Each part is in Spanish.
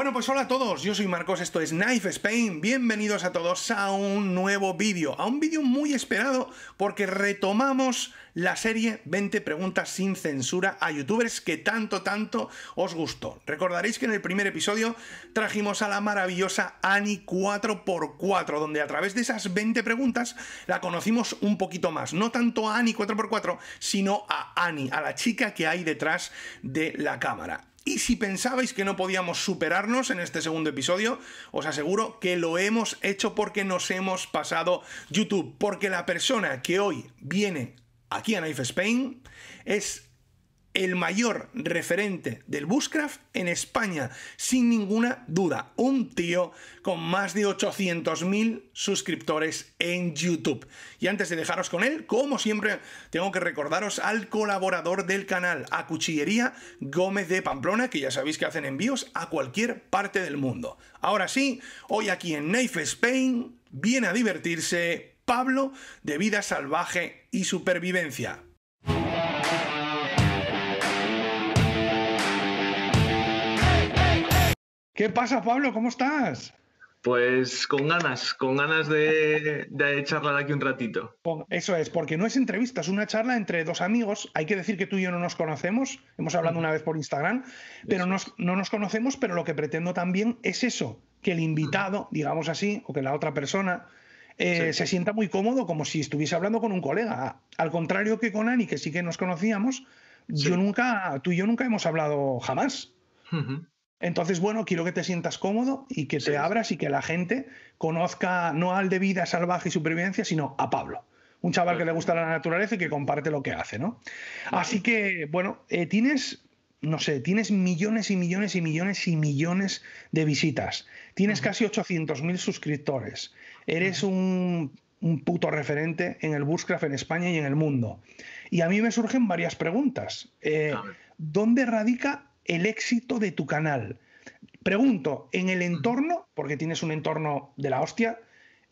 Bueno, pues hola a todos, yo soy Marcos, esto es Knife Spain, bienvenidos a todos a un nuevo vídeo, a un vídeo muy esperado porque retomamos la serie 20 preguntas sin censura a youtubers que tanto, tanto os gustó. Recordaréis que en el primer episodio trajimos a la maravillosa Ani 4x4, donde a través de esas 20 preguntas la conocimos un poquito más, no tanto a Ani 4x4, sino a Ani, a la chica que hay detrás de la cámara. Y si pensabais que no podíamos superarnos en este segundo episodio, os aseguro que lo hemos hecho porque nos hemos pasado YouTube. Porque la persona que hoy viene aquí a Knife Spain es el mayor referente del Bushcraft en España, sin ninguna duda. Un tío con más de 800.000 suscriptores en YouTube. Y antes de dejaros con él, como siempre, tengo que recordaros al colaborador del canal, a Cuchillería Gómez de Pamplona, que ya sabéis que hacen envíos a cualquier parte del mundo. Ahora sí, hoy aquí en Knife Spain viene a divertirse Pablo de Vida Salvaje y Supervivencia. ¿Qué pasa, Pablo? ¿Cómo estás? Pues con ganas, con ganas de, charlar aquí un ratito. Eso es, porque no es entrevista, es una charla entre dos amigos. Hay que decir que tú y yo no nos conocemos, hemos hablado una vez por Instagram, pero no nos conocemos, pero lo que pretendo también es eso, que el invitado, digamos así, o que la otra persona, eh, se sienta muy cómodo, como si estuviese hablando con un colega. Al contrario que con Ani, que sí que nos conocíamos, yo nunca, tú y yo nunca hemos hablado jamás. Entonces, bueno, quiero que te sientas cómodo y que te abras y que la gente conozca no al de vida salvaje y supervivencia, sino a Pablo. Un chaval que le gusta la naturaleza y que comparte lo que hace, ¿no? Así que, bueno, eh, tienes, no sé, tienes millones y millones y millones y millones de visitas. Tienes casi 800.000 suscriptores. Eres un, puto referente en el Bushcraft en España y en el mundo. Y a mí me surgen varias preguntas. Eh, ¿Dónde radica el éxito de tu canal? Pregunto, ¿en el entorno, porque tienes un entorno de la hostia,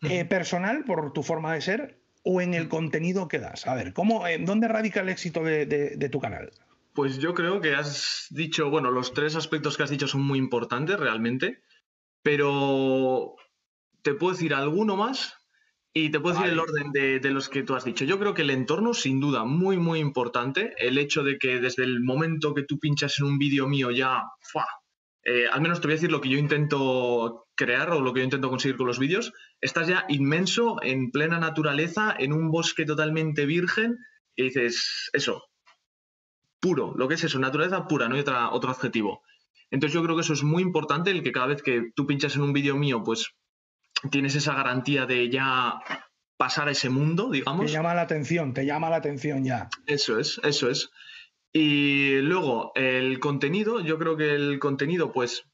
eh, personal por tu forma de ser, o en el contenido que das? A ver, ¿cómo, ¿dónde radica el éxito de, tu canal? Pues yo creo que has dicho, bueno, los tres aspectos que has dicho son muy importantes realmente, pero te puedo decir alguno más y te puedo decir el orden de, los que tú has dicho. Yo creo que el entorno, sin duda, muy, muy importante. El hecho de que desde el momento que tú pinchas en un vídeo mío ya, eh, al menos te voy a decir lo que yo intento crear o lo que yo intento conseguir con los vídeos, estás ya inmenso, en plena naturaleza, en un bosque totalmente virgen, y dices, eso, puro, lo que es eso, naturaleza pura, no hay otra, otro adjetivo. Entonces yo creo que eso es muy importante, el que cada vez que tú pinchas en un vídeo mío, pues tienes esa garantía de ya pasar a ese mundo, digamos. Te llama la atención, te llama la atención ya. Eso es, eso es. Y luego, el contenido, yo creo que el contenido, pues,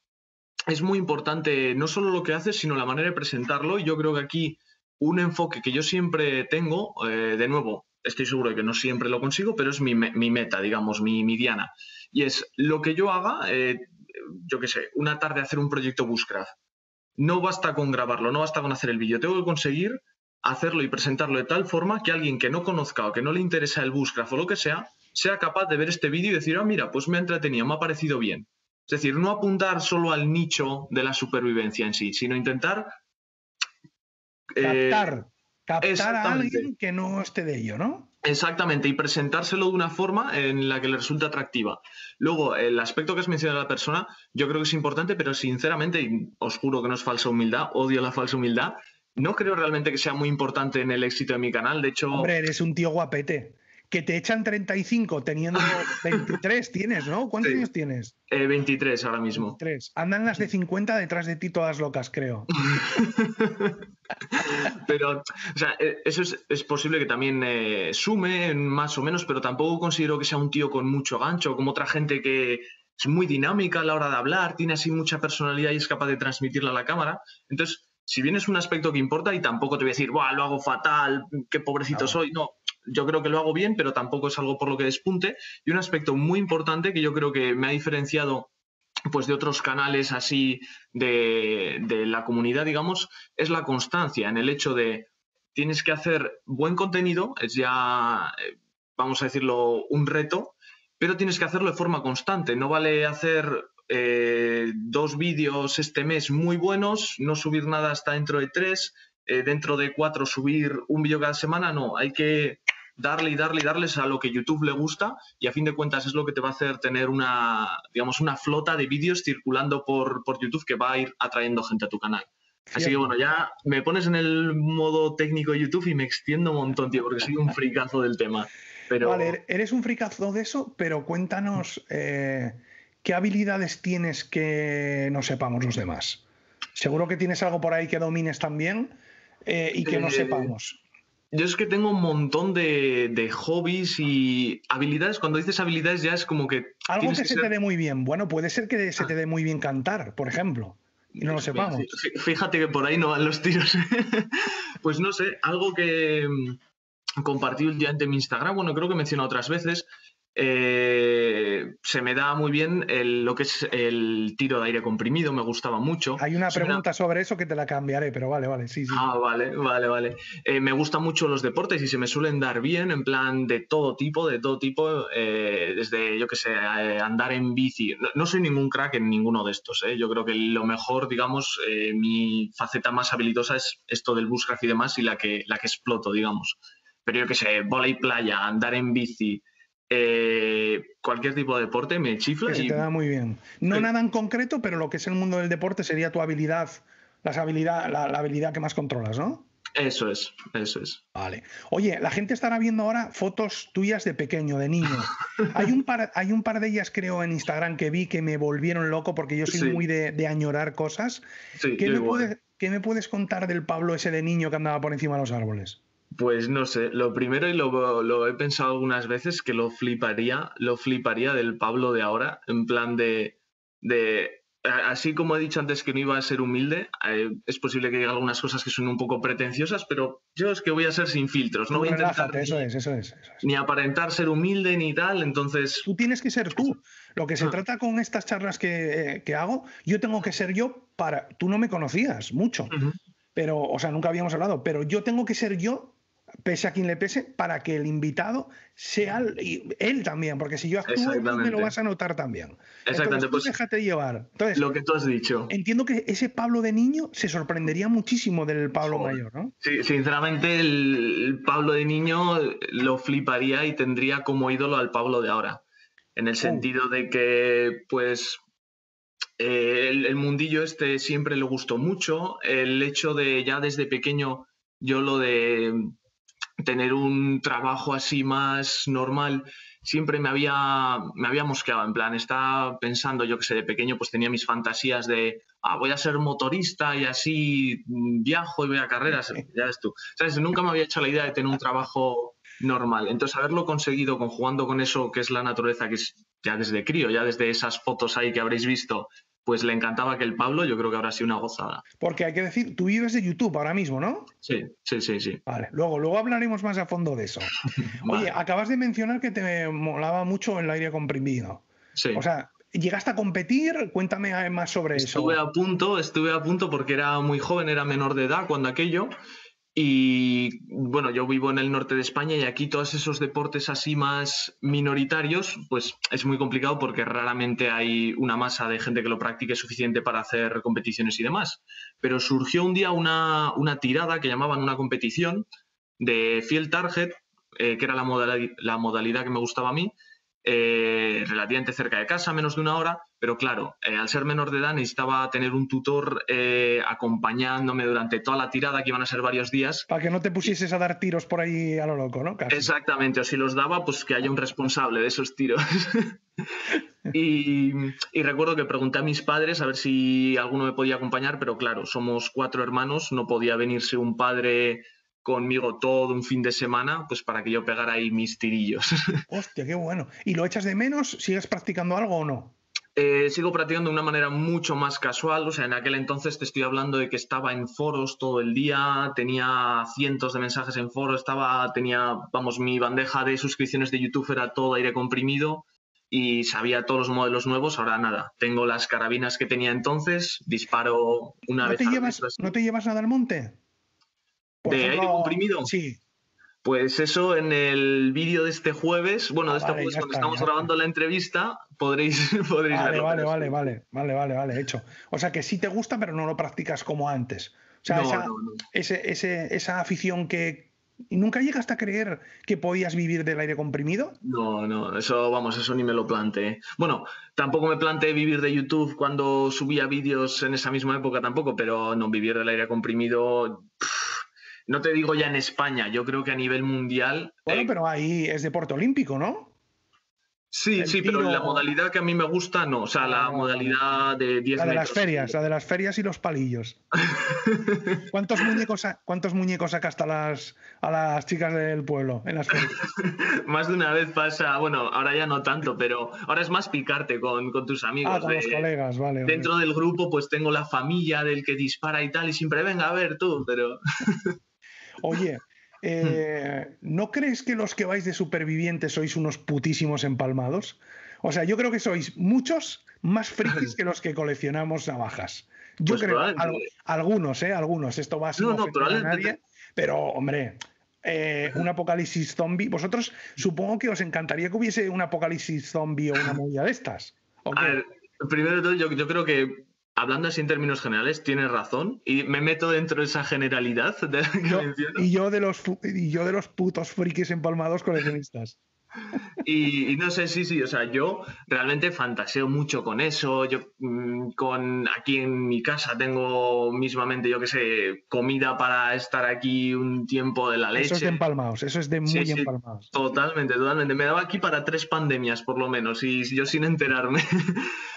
es muy importante no solo lo que haces, sino la manera de presentarlo. Y yo creo que aquí un enfoque que yo siempre tengo, eh, de nuevo, estoy seguro de que no siempre lo consigo, pero es mi, meta, digamos, mi, mi, diana. Y es lo que yo haga, eh, yo qué sé, una tarde hacer un proyecto Bushcraft no basta con grabarlo, no basta con hacer el vídeo, tengo que conseguir hacerlo y presentarlo de tal forma que alguien que no conozca o que no le interesa el Bushcraft o lo que sea, sea capaz de ver este vídeo y decir, ah, mira, pues me ha entretenido, me ha parecido bien. Es decir, no apuntar solo al nicho de la supervivencia en sí, sino intentar... Eh, captar, captar a alguien que no esté de ello, ¿no? Exactamente, y presentárselo de una forma en la que le resulte atractiva. Luego, el aspecto que has mencionado de la persona, yo creo que es importante, pero sinceramente, y os juro que no es falsa humildad, odio la falsa humildad, no creo realmente que sea muy importante en el éxito de mi canal. De hecho. Hombre, eres un tío guapete que te echan 35 teniendo 23 tienes, ¿no? ¿Cuántos años tienes? 23 eh, ahora mismo. 23. Andan las de 50 detrás de ti todas locas, creo. pero, o sea, eh, eso es, posible que también eh, sume más o menos, pero tampoco considero que sea un tío con mucho gancho, como otra gente que es muy dinámica a la hora de hablar, tiene así mucha personalidad y es capaz de transmitirla a la cámara. Entonces, si bien es un aspecto que importa y tampoco te voy a decir, Buah, lo hago fatal, qué pobrecito soy, no, yo creo que lo hago bien, pero tampoco es algo por lo que despunte. Y un aspecto muy importante que yo creo que me ha diferenciado pues de otros canales así de, la comunidad, digamos, es la constancia en el hecho de tienes que hacer buen contenido, es ya, eh, vamos a decirlo, un reto, pero tienes que hacerlo de forma constante. No vale hacer eh, dos vídeos este mes muy buenos, no subir nada hasta dentro de tres, eh, dentro de cuatro subir un vídeo cada semana, no, hay que darle y darle y darles a lo que YouTube le gusta y a fin de cuentas es lo que te va a hacer tener una, digamos, una flota de vídeos circulando por, por YouTube que va a ir atrayendo gente a tu canal. Así que bueno, ya me pones en el modo técnico de YouTube y me extiendo un montón, tío, porque soy un fricazo del tema. Pero... Vale, eres un fricazo de eso, pero cuéntanos eh, qué habilidades tienes que no sepamos los demás. Seguro que tienes algo por ahí que domines también eh, y que no eh, sepamos. Yo es que tengo un montón de, hobbies y habilidades. Cuando dices habilidades ya es como que... Algo que, se te dé muy bien. Bueno, puede ser que se te dé muy bien cantar, por ejemplo. Y no lo sepamos. Fíjate que por ahí no van los tiros. pues no sé, algo que mm, compartí últimamente en mi Instagram, bueno, creo que he mencionado otras veces, eh, se me da muy bien lo que es el tiro de aire comprimido, me gustaba mucho. Hay una pregunta sobre eso que te la cambiaré, pero vale, vale, sí, sí. Ah, vale, vale, vale. Eh, me gustan mucho los deportes y se me suelen dar bien, en plan de todo tipo, de todo tipo, eh, desde, yo qué sé, andar en bici. No, soy ningún crack en ninguno de estos, yo creo que lo mejor, digamos, mi faceta más habilidosa es esto del bushcraft y demás y la que, la que exploto, digamos. Pero yo qué sé, bola y playa, andar en bici, eh, cualquier tipo de deporte me chifla. y... se te da muy bien. No nada en concreto, pero lo que es el mundo del deporte sería tu habilidad, las habilidad, la, habilidad que más controlas, ¿no? Eso es, eso es. Vale. Oye, la gente estará viendo ahora fotos tuyas de pequeño, de niño. hay, un par, hay un par de ellas, creo, en Instagram que vi que me volvieron loco porque yo soy muy de, añorar cosas. ¿Qué, me ¿Qué me puedes contar del Pablo ese de niño que andaba por encima de los árboles? Pues no sé, lo primero y lo, he pensado algunas veces que lo fliparía, lo fliparía del Pablo de ahora, en plan de, de así como he dicho antes que no iba a ser humilde, eh, es posible que diga algunas cosas que son un poco pretenciosas, pero yo es que voy a ser sin filtros, no voy a intentar eso es, eso es, ni aparentar ser humilde ni tal, entonces... Tú tienes que ser tú. Lo que se ah. trata con estas charlas que, hago, yo tengo que ser yo para... Tú no me conocías mucho, pero, o sea, nunca habíamos hablado, pero yo tengo que ser yo pese a quien le pese, para que el invitado sea él también, porque si yo actúo, me lo vas a notar también. Exactamente. pues déjate llevar. Entonces, lo que tú has dicho. Entiendo que ese Pablo de niño se sorprendería muchísimo del Pablo mayor, ¿no? Sí, sinceramente, el Pablo de niño lo fliparía y tendría como ídolo al Pablo de ahora. En el oh. sentido de que, pues, eh, el mundillo este siempre le gustó mucho. El hecho de ya desde pequeño, yo lo de tener un trabajo así más normal siempre me había, me había mosqueado. En plan, estaba pensando, yo que sé, de pequeño, pues tenía mis fantasías de, ah, voy a ser motorista y así viajo y voy a carreras. Ya ves tú. ¿Sabes? Nunca me había hecho la idea de tener un trabajo normal. Entonces, haberlo conseguido conjugando con eso que es la naturaleza, que es ya desde crío, ya desde esas fotos ahí que habréis visto, pues le encantaba que el Pablo, yo creo que habrá sido una gozada. Porque hay que decir, tú vives de YouTube ahora mismo, ¿no? Sí, sí, sí, sí. Vale, luego, luego hablaremos más a fondo de eso. Oye, acabas de mencionar que te molaba mucho el aire comprimido. Sí. O sea, ¿llegaste a competir? Cuéntame más sobre eso. Estuve a punto, estuve a punto porque era muy joven, era menor de edad cuando aquello. Y bueno, yo vivo en el norte de España y aquí todos esos deportes así más minoritarios, pues es muy complicado porque raramente hay una masa de gente que lo practique suficiente para hacer competiciones y demás. Pero surgió un día una, tirada que llamaban una competición de Field Target, eh, que era la, la modalidad que me gustaba a mí, eh, relativamente cerca de casa, menos de una hora, pero claro, eh, al ser menor de edad necesitaba tener un tutor eh, acompañándome durante toda la tirada, que iban a ser varios días. Para que no te pusieses a dar tiros por ahí a lo loco, ¿no? Exactamente, o si los daba, pues que haya un responsable de esos tiros. y, y, recuerdo que pregunté a mis padres a ver si alguno me podía acompañar, pero claro, somos cuatro hermanos, no podía venirse un padre conmigo todo un fin de semana, pues para que yo pegara ahí mis tirillos. Hostia, qué bueno. ¿Y lo echas de menos? ¿Sigues practicando algo o no? Eh, sigo practicando de una manera mucho más casual, o sea, en aquel entonces te estoy hablando de que estaba en foros todo el día, tenía cientos de mensajes en foros, estaba, tenía, vamos, mi bandeja de suscripciones de YouTube era todo aire comprimido y sabía todos los modelos nuevos, ahora nada, tengo las carabinas que tenía entonces, disparo una vez. Te llevas, ¿No te llevas nada al monte? ¿De aire comprimido? Sí. Pues eso en el vídeo de este jueves, bueno, de este Ah, vale, jueves cuando está, estamos grabando la entrevista, podréis, podréis Vale, verlo. vale, vale, vale, vale, vale, vale, vale, hecho. O sea que sí te gusta, pero no lo practicas como antes. O sea, No, esa, no, no. ese- ese- esa afición que ¿y nunca llegaste a creer que podías vivir del aire comprimido. No, no, eso, vamos, eso ni me lo planteé. Bueno, tampoco me planteé vivir de YouTube cuando subía vídeos en esa misma época tampoco, pero no, vivir del aire comprimido, pff, no te digo ya en España, yo creo que a nivel mundial... Bueno, eh, pero ahí es deporte olímpico, ¿no? sí, el sí, pero la modalidad que a mí me gusta, no, o sea, la modalidad de 10 La de las metros. ferias, la de las ferias y los palillos. ¿Cuántos muñecos, cuántos muñecos sacaste a las, a las chicas del pueblo en las ferias? Más de una vez pasa, bueno, ahora ya no tanto, pero ahora es más picarte con, con tus amigos. Ah, con los de- colegas, vale. vale. Dentro del grupo, pues tengo la familia del que dispara y tal, y siempre venga a ver tú, pero Oye, eh, ¿no crees que los que vais de supervivientes sois unos putísimos empalmados? O sea, yo creo que sois muchos más frikis que los que coleccionamos navajas. Yo Pues creo, al- algunos, ¿eh? Algunos. Esto va a ser No, no, probablemente pero hombre, eh, un apocalipsis zombie. Vosotros supongo que os encantaría que hubiese un apocalipsis zombie o una movida de estas. ¿o A qué? ver, primero de todo, yo, yo creo que hablando así en términos generales, tienes razón y me meto dentro de esa generalidad de la que Yo- menciono. y, yo de los, y yo de los putos frikis empalmados coleccionistas. Y, y no sé, sí, sí, o sea, yo realmente fantaseo mucho con eso. Yo mm, con aquí en mi casa tengo mismamente, yo qué sé, comida para estar aquí un tiempo de la leche. Eso es de empalmados, eso es de muy Sí, sí. empalmados. Totalmente, totalmente. Me daba aquí para tres pandemias, por lo menos, y yo sin enterarme.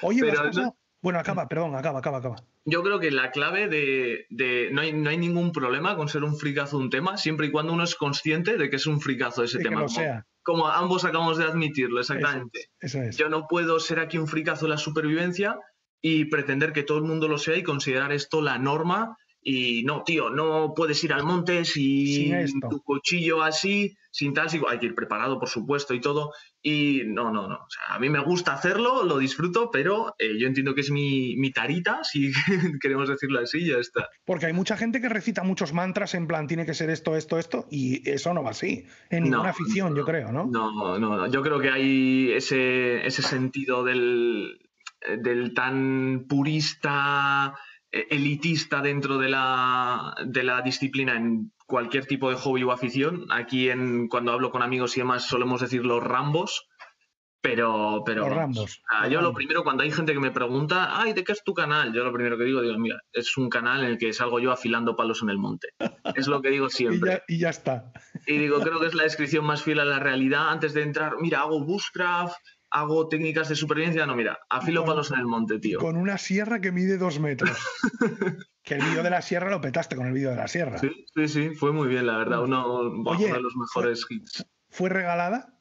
Oye, ¿me has Pero pasado? no- Bueno, acaba, perdón, acaba, acaba, acaba. Yo creo que la clave de, de- no, hay, no hay ningún problema con ser un fricazo un tema, siempre y cuando uno es consciente de que es un fricazo de ese que tema. lo como, sea. como ambos acabamos de admitirlo, exactamente. Eso es. Yo no puedo ser aquí un fricazo de la supervivencia y pretender que todo el mundo lo sea y considerar esto la norma. Y no, tío, no puedes ir al monte Sin tu cuchillo así, sin tal, sin- hay que ir preparado, por supuesto, y todo. Y no, no, no. O sea, a mí me gusta hacerlo, lo disfruto, pero eh, yo entiendo que es mi, mi tarita, si queremos decirlo así, ya está. Porque hay mucha gente que recita muchos mantras en plan, tiene que ser esto, esto, esto, y eso no va así. En No, ninguna afición, no, yo creo, ¿no? No, no, no. Yo creo que hay ese, ese sentido del, del tan purista, eh, elitista dentro de la, de la disciplina en cualquier tipo de hobby o afición. Aquí en, cuando hablo con amigos y demás solemos decir los rambos. Pero, pero Los Rambos, yo lo primero, cuando hay gente que me pregunta, ay, ¿de qué es tu canal? Yo lo primero que digo, digo, mira, es un canal en el que salgo yo afilando palos en el monte. Es lo que digo Y siempre. ya, y ya está. Y digo, creo que es la descripción más fiel a la realidad. Antes de entrar, mira, hago bushcraft, hago técnicas de supervivencia. No, mira, afilo Con- palos en el monte, tío. Con una sierra que mide dos metros. que el vídeo de la sierra lo petaste con el vídeo de la sierra. Sí, sí, sí, fue muy bien, la verdad. Uno, Oye, uno de los mejores hits. ¿Fue regalada?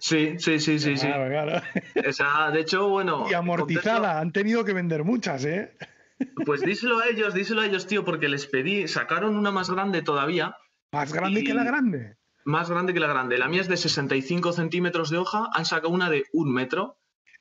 Sí, sí, sí, sí, sí. Claro, claro. Esa, de hecho, bueno. Y amortizada. Han tenido que vender muchas, ¿eh? Pues díselo a ellos, díselo a ellos, tío, porque les pedí, sacaron una más grande todavía, Más grande Y- que la grande. Más grande que la grande. La mía es de 65 centímetros de hoja, han sacado una de un metro.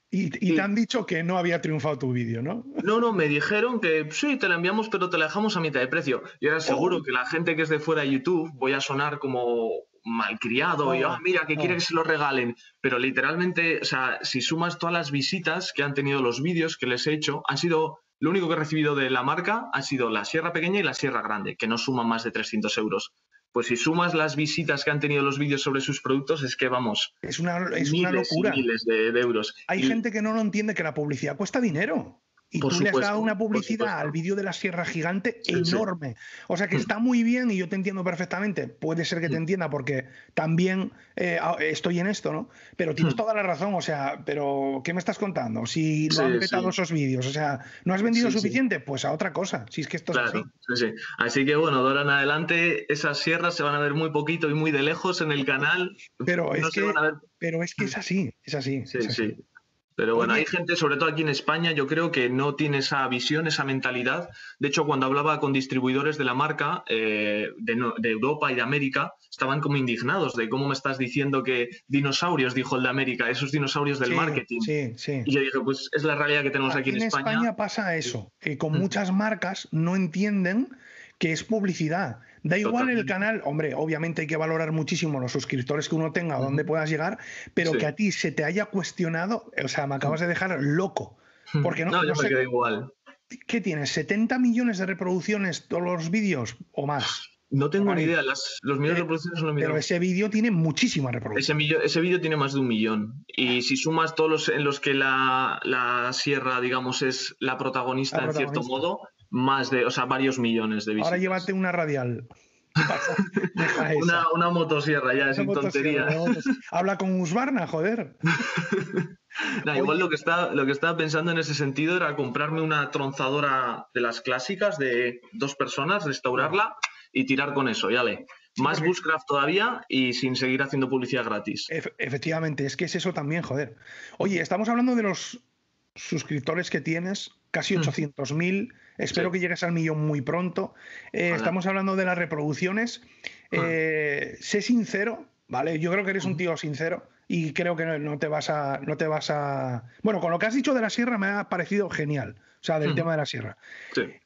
Y, y Sí. te han dicho que no había triunfado tu vídeo, ¿no? No, no, me dijeron que sí, te la enviamos, pero te la dejamos a mitad de precio. Y ahora seguro Oh. que la gente que es de fuera de YouTube voy a sonar como malcriado y, Oh, ah, mira, que quiere oh. que se lo regalen. Pero literalmente, o sea, si sumas todas las visitas que han tenido los vídeos que les he hecho, han sido, lo único que he recibido de la marca ha sido la sierra pequeña y la sierra grande, que no suman más de 300 euros. Pues si sumas las visitas que han tenido los vídeos sobre sus productos, es que vamos, Es una, es una miles y locura. miles de, de euros. Hay Y- gente que no lo entiende que la publicidad cuesta dinero. Y Por tú le has supuesto, dado una publicidad supuesto. al vídeo de la Sierra Gigante Sí, sí. enorme. O sea que Mm. está muy bien y yo te entiendo perfectamente. Puede ser que te Mm. entienda porque también eh, estoy en esto, ¿no? Pero tienes Mm. toda la razón. O sea, pero ¿qué me estás contando? Si lo Sí, han petado sí. esos vídeos. O sea, ¿no has vendido suficiente? Pues a otra cosa. Si es que esto es Claro, así. sí, sí. Así que bueno, de ahora en adelante esas sierras se van a ver muy poquito y muy de lejos en el canal. Pero No es que, van a ver- pero es que es así. Es así. Sí, es así. sí. Pero bueno, hay gente, sobre todo aquí en España, yo creo que no tiene esa visión, esa mentalidad. De hecho, cuando hablaba con distribuidores de la marca eh, de, Europa y de América, estaban como indignados de cómo me estás diciendo que dinosaurios, dijo el de América, esos dinosaurios del Sí, marketing. Sí, sí. Y yo dije, pues es la realidad que tenemos aquí, en España. pasa eso, que con Mm. muchas marcas no entienden que es publicidad. Da igual el canal, hombre, obviamente hay que valorar muchísimo los suscriptores que uno tenga, o dónde puedas llegar, pero que a ti se te haya cuestionado, o sea, me acabas de dejar loco. Porque no, no, yo me igual. ¿Qué tienes? ¿70 millones de reproducciones todos los vídeos o más? No tengo ni idea, los millones de reproducciones son los Pero ese vídeo tiene muchísimas reproducciones. Ese vídeo tiene más de un millón. Y si sumas todos los en los que la, sierra, digamos, es la protagonista, en cierto modo, más de, o sea, varios millones de visitas. Ahora llévate una radial. una, una, motosierra, ya, sin tontería. Habla con Usbarna, joder. igual lo que, está, lo que estaba pensando en ese sentido era comprarme una tronzadora de las clásicas de dos personas, restaurarla y tirar con eso, ya le. Más Bushcraft todavía y sin seguir haciendo publicidad gratis. efectivamente, es que es eso también, joder. Oye, estamos hablando de los suscriptores que tienes, casi 800.000. Mm. Espero que llegues al millón muy pronto. Eh, estamos hablando de las reproducciones. Ah. Eh, sé sincero, ¿vale? Yo creo que eres un tío sincero y creo que no, te vas a. No te vas a. Bueno, con lo que has dicho de la sierra me ha parecido genial. O sea, del tema de la sierra.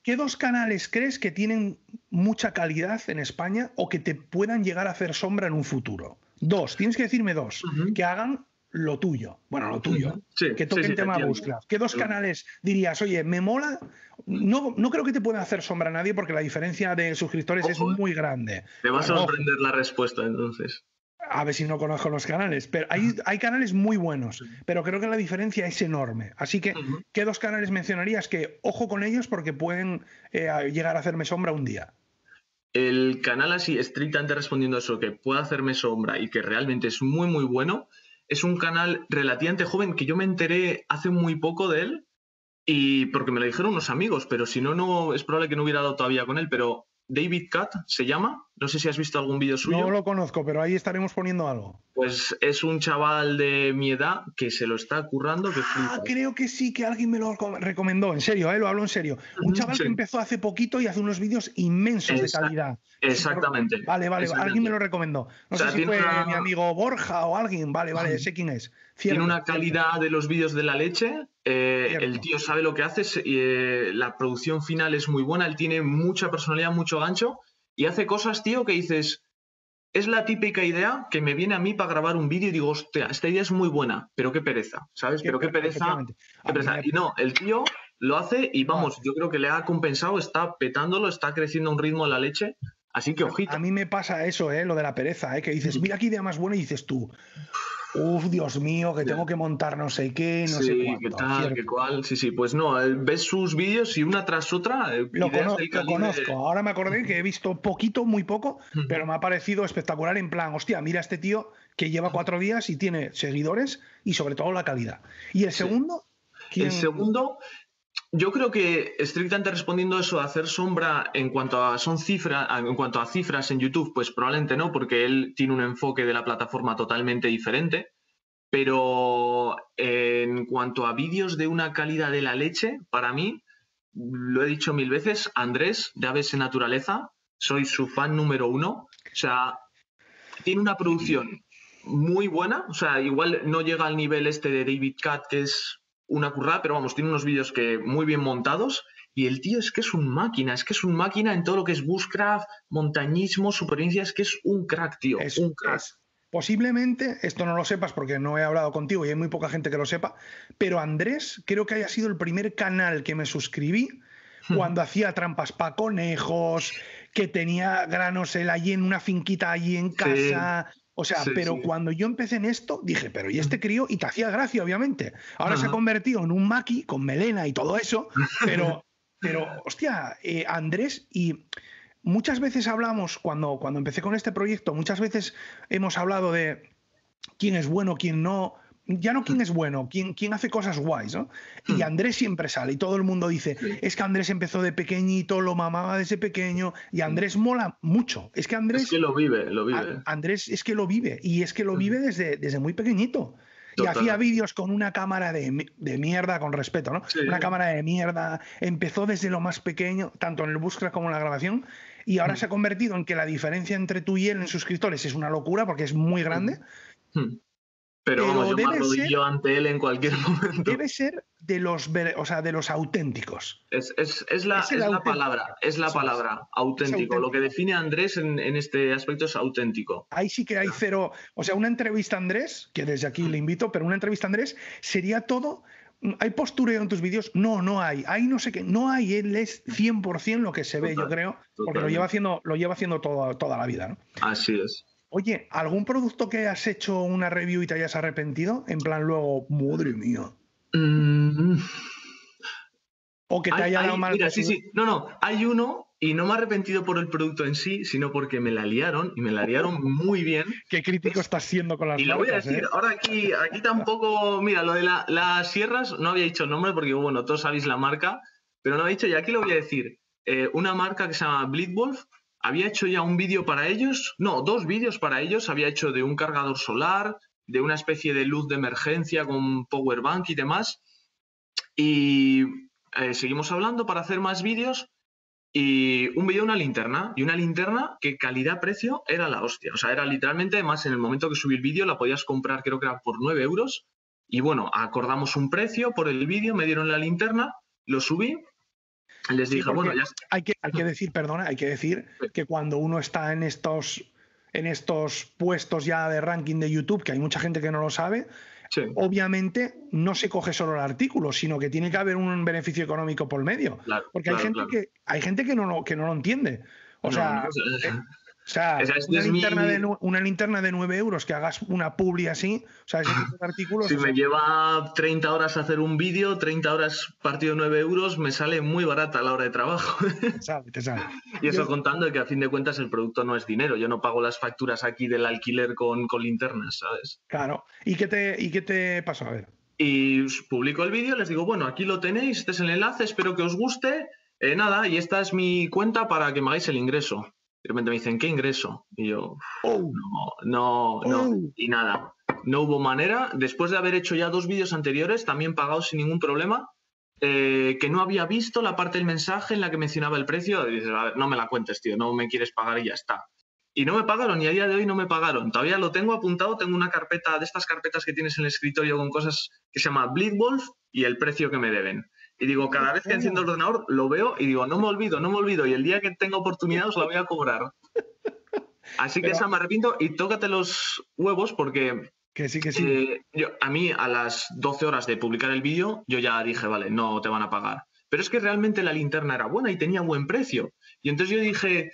¿Qué dos canales crees que tienen mucha calidad en España o que te puedan llegar a hacer sombra en un futuro? Dos, tienes que decirme dos, que hagan lo tuyo. Bueno, lo tuyo. que toquen tema búsqueda. ¿Qué dos canales dirías, oye, me mola? No, no creo que te pueda hacer sombra a nadie porque la diferencia de suscriptores es muy grande. Te va a sorprender la respuesta entonces. A ver si no conozco los canales, pero hay, hay canales muy buenos, pero creo que la diferencia es enorme. Así que, ¿qué dos canales mencionarías que ojo con ellos porque pueden eh, llegar a hacerme sombra un día? El canal así, estrictamente respondiendo a eso, que puede hacerme sombra y que realmente es muy, muy bueno, es un canal relativamente joven que yo me enteré hace muy poco de él y porque me lo dijeron unos amigos, pero si no, no es probable que no hubiera dado todavía con él, pero David Cat se llama. No sé si has visto algún vídeo suyo. No lo conozco, pero ahí estaremos poniendo algo. Pues es un chaval de mi edad que se lo está currando. Que ah, creo que sí, que alguien me lo recomendó. En serio, ¿eh? lo hablo en serio. Un chaval que empezó hace poquito y hace unos vídeos inmensos de calidad. Exactamente. Vale, vale, alguien me lo recomendó. No sé si fue mi amigo Borja o alguien. Vale, vale, sé quién es. Tiene una calidad de los vídeos de la leche. Eh, el tío sabe lo que hace. Eh, la producción final es muy buena. Él tiene mucha personalidad, mucho gancho. Y hace cosas, tío, que dices. Es la típica idea que me viene a mí para grabar un vídeo y digo, hostia, esta idea es muy buena, pero qué pereza, ¿sabes? pero qué pereza. Qué pereza. Y no, el tío lo hace y vamos, yo creo que le ha compensado, está petándolo, está creciendo a un ritmo de la leche. Así que ojito. A mí me pasa eso, ¿eh? lo de la pereza, ¿eh? que dices, mira qué idea más buena y dices tú, Uf, Dios mío, que tengo que montar no sé qué, no sé cuánto. qué tal, qué cual. Sí, sí, pues no, eh, ves sus vídeos y una tras otra. Eh, lo, conozco, ahora me acordé que he visto poquito, muy poco, pero me ha parecido espectacular en plan, hostia, mira este tío que lleva cuatro días y tiene seguidores y sobre todo la calidad. ¿Y el segundo? El segundo, yo creo que estrictamente respondiendo eso, hacer sombra en cuanto a son cifras, en cuanto a cifras en YouTube, pues probablemente no, porque él tiene un enfoque de la plataforma totalmente diferente. Pero en cuanto a vídeos de una calidad de la leche, para mí, lo he dicho mil veces, Andrés de Aves en Naturaleza, soy su fan número uno. O sea, tiene una producción muy buena. O sea, igual no llega al nivel este de David Cat, que es una currada, pero vamos, tiene unos vídeos que muy bien montados. Y el tío es que es un máquina, es que es un máquina en todo lo que es bushcraft, montañismo, supervivencia, es que es un crack, tío. Es un crack. posiblemente, esto no lo sepas porque no he hablado contigo y hay muy poca gente que lo sepa, pero Andrés creo que haya sido el primer canal que me suscribí hmm. cuando hacía trampas para conejos, que tenía granos él allí en una finquita allí en casa. O sea, pero cuando yo empecé en esto, dije, pero ¿y este crío? Y te hacía gracia, obviamente. Ahora se ha convertido en un maqui con melena y todo eso, pero, pero hostia, eh, Andrés, y muchas veces hablamos, cuando, cuando empecé con este proyecto, muchas veces hemos hablado de quién es bueno, quién no, ya no quién es bueno, quién, quién hace cosas guays, ¿no? Y hmm. Andrés siempre sale y todo el mundo dice, es que Andrés empezó de pequeñito, lo mamaba desde pequeño y Andrés mola mucho. Es que Andrés... Es que lo vive, lo vive. Andrés es que lo vive y es que lo vive desde, desde muy pequeñito. Y hacía vídeos con una cámara de, mierda, con respeto, ¿no? Una cámara de mierda. Empezó desde lo más pequeño, tanto en el búsqueda como en la grabación, y ahora se ha convertido en que la diferencia entre tú y él en suscriptores es una locura porque es muy grande. Pero, Pero vamos, yo me arrodillo ante él en cualquier momento. Debe ser de los, o sea, de los auténticos. Es, es- es la, Es la palabra, es la palabra, auténtico. Lo que define a Andrés en, en este aspecto es auténtico. Ahí sí que hay cero. O sea, una entrevista a Andrés, que desde aquí le invito, pero una entrevista a Andrés sería todo. ¿Hay postureo en tus vídeos? No, no hay. Hay no sé qué. No hay. Él es 100% lo que se ve, yo creo, porque lo lleva haciendo, lo lleva haciendo toda, toda la vida, ¿no? Así es. Oye, ¿algún producto que has hecho una review y te hayas arrepentido? En plan, luego, madre mía. Mm, O que te hay- haya hay- dado mal. mira, sí, sí. No, no, hay uno y no me he arrepentido por el producto en sí, sino porque me la liaron y me la liaron muy bien. Qué crítico estás siendo con las Y lo voy a decir, ¿eh? ahora aquí, aquí tampoco, mira, lo de la- las sierras no había dicho el nombre porque, bueno, todos sabéis la marca, pero no había dicho, y aquí lo voy a decir, eh, una marca que se llama Bleedwolf, había hecho ya un vídeo para ellos, no, dos vídeos para ellos, había hecho de un cargador solar, de una especie de luz de emergencia con power bank y demás, y eh, seguimos hablando para hacer más vídeos, y un vídeo de una linterna, y una linterna que calidad-precio era la hostia. O sea, era literalmente, más en el momento que subí el vídeo, la podías comprar, creo que era por 9 euros. Y bueno, acordamos un precio por el vídeo, me dieron la linterna, lo subí, les dije, bueno, ya. Hay que, hay que decir, perdona, hay que decir Sí. que cuando uno está en estos, en estos puestos ya de ranking de YouTube, que hay mucha gente que no lo sabe, Sí. obviamente no se coge solo el artículo, sino que tiene que haber un beneficio económico por medio. Claro, Porque hay claro, gente claro. que hay gente que no lo, que no lo entiende. O No, sea, no, sea, eh, o sea, es- una, mi- linterna de, una linterna de 9 euros que hagas una publi así, o sea, ese tipo de artículos. Si o sea, me lleva 30 horas hacer un vídeo, 30 horas partido 9 euros, me sale muy barata a la hora de trabajo. te sale, te sale. y eso Yo- contando que a fin de cuentas el producto no es dinero. Yo no pago las facturas aquí del alquiler con, con linternas, ¿sabes? Claro. ¿Y qué te, y qué te pasó? A ver. Y publico el vídeo, les digo, bueno, aquí lo tenéis, este es el enlace, espero que os guste. Eh, nada, y esta es mi cuenta para que me hagáis el ingreso. De repente me dicen, ¿qué ingreso? Y yo, Oh, no, no, no. Oh. Y nada, no hubo manera. Después de haber hecho ya dos vídeos anteriores, también pagados sin ningún problema, eh, que no había visto la parte del mensaje en la que mencionaba el precio. Y dices, a ver, no me la cuentes, tío, no me quieres pagar y ya está. Y no me pagaron, y a día de hoy no me pagaron. Todavía lo tengo apuntado, tengo una carpeta de estas carpetas que tienes en el escritorio con cosas que se llama Bleedwolf y el precio que me deben. Y digo, cada vez que enciendo el ordenador lo veo y digo, no me olvido, no me olvido. Y el día que tenga oportunidad os la voy a cobrar. Así que Pero- esa me arrepiento y tócate los huevos porque que sí, que sí. eh, yo, a mí a las 12 horas de publicar el vídeo yo ya dije, vale, no te van a pagar. Pero es que realmente la linterna era buena y tenía buen precio. Y entonces yo dije,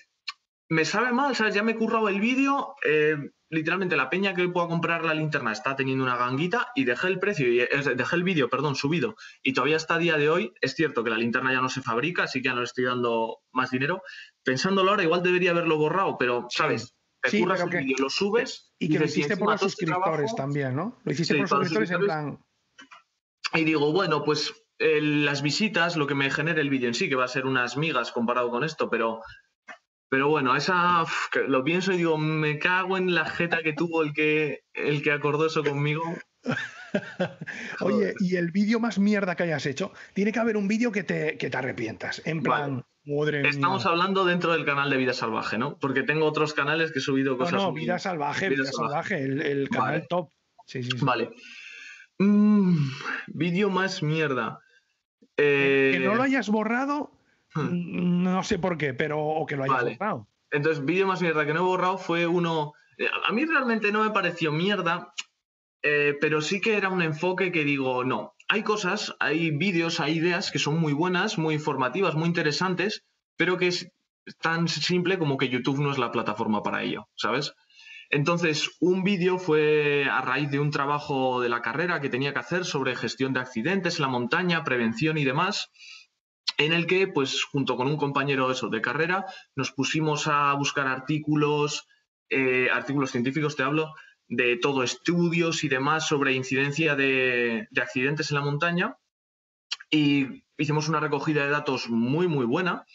me sabe mal, ¿sabes? Ya me he currado el vídeo. eh, literalmente la peña que pueda comprar la linterna está teniendo una ganguita y dejé el precio, y, eh, dejé el vídeo, perdón, subido. Y todavía hasta a día de hoy, es cierto que la linterna ya no se fabrica, así que ya no le estoy dando más dinero. Pensándolo ahora, igual debería haberlo borrado, pero, ¿sabes? Te Sí, curras el que- vídeo, lo subes Y que lo "Y hiciste por los suscriptores trabajo". también, ¿no? Lo hiciste Sí, por los suscriptores en plan. Y digo, bueno, pues eh, las visitas, lo que me genere el vídeo en sí, que va a ser unas migas comparado con esto, pero, pero bueno, esa lo pienso y digo, me cago en la jeta que tuvo el que, el que acordó eso conmigo. Oye, y el vídeo más mierda que hayas hecho, tiene que haber un vídeo que te, que te arrepientas. En plan, madre mía. Estamos hablando dentro del canal de Vida Salvaje, ¿no? Porque tengo otros canales que he subido No, cosas. no, muy- Vida Salvaje, Vida Vida Salvaje, el, el canal Vale. top. Sí, sí, sí. Vale. Mm, vídeo más mierda. Eh, Que no lo hayas borrado. No sé por qué, pero o que lo Vale. borrado. Entonces, vídeo más mierda que no he borrado fue uno. eh, A mí realmente no me pareció mierda, eh, pero sí que era un enfoque que digo, no. Hay cosas, hay vídeos, hay ideas que son muy buenas, muy informativas, muy interesantes, pero que es tan simple como que YouTube no es la plataforma para ello, ¿sabes? Entonces, un vídeo fue a raíz de un trabajo de la carrera que tenía que hacer sobre gestión de accidentes en la montaña, prevención y demás, en el que, pues, junto con un compañero de carrera, nos pusimos a buscar artículos, eh, artículos científicos, te hablo, de todo, estudios y demás sobre incidencia de, de accidentes en la montaña. Y hicimos una recogida de datos muy, muy buena.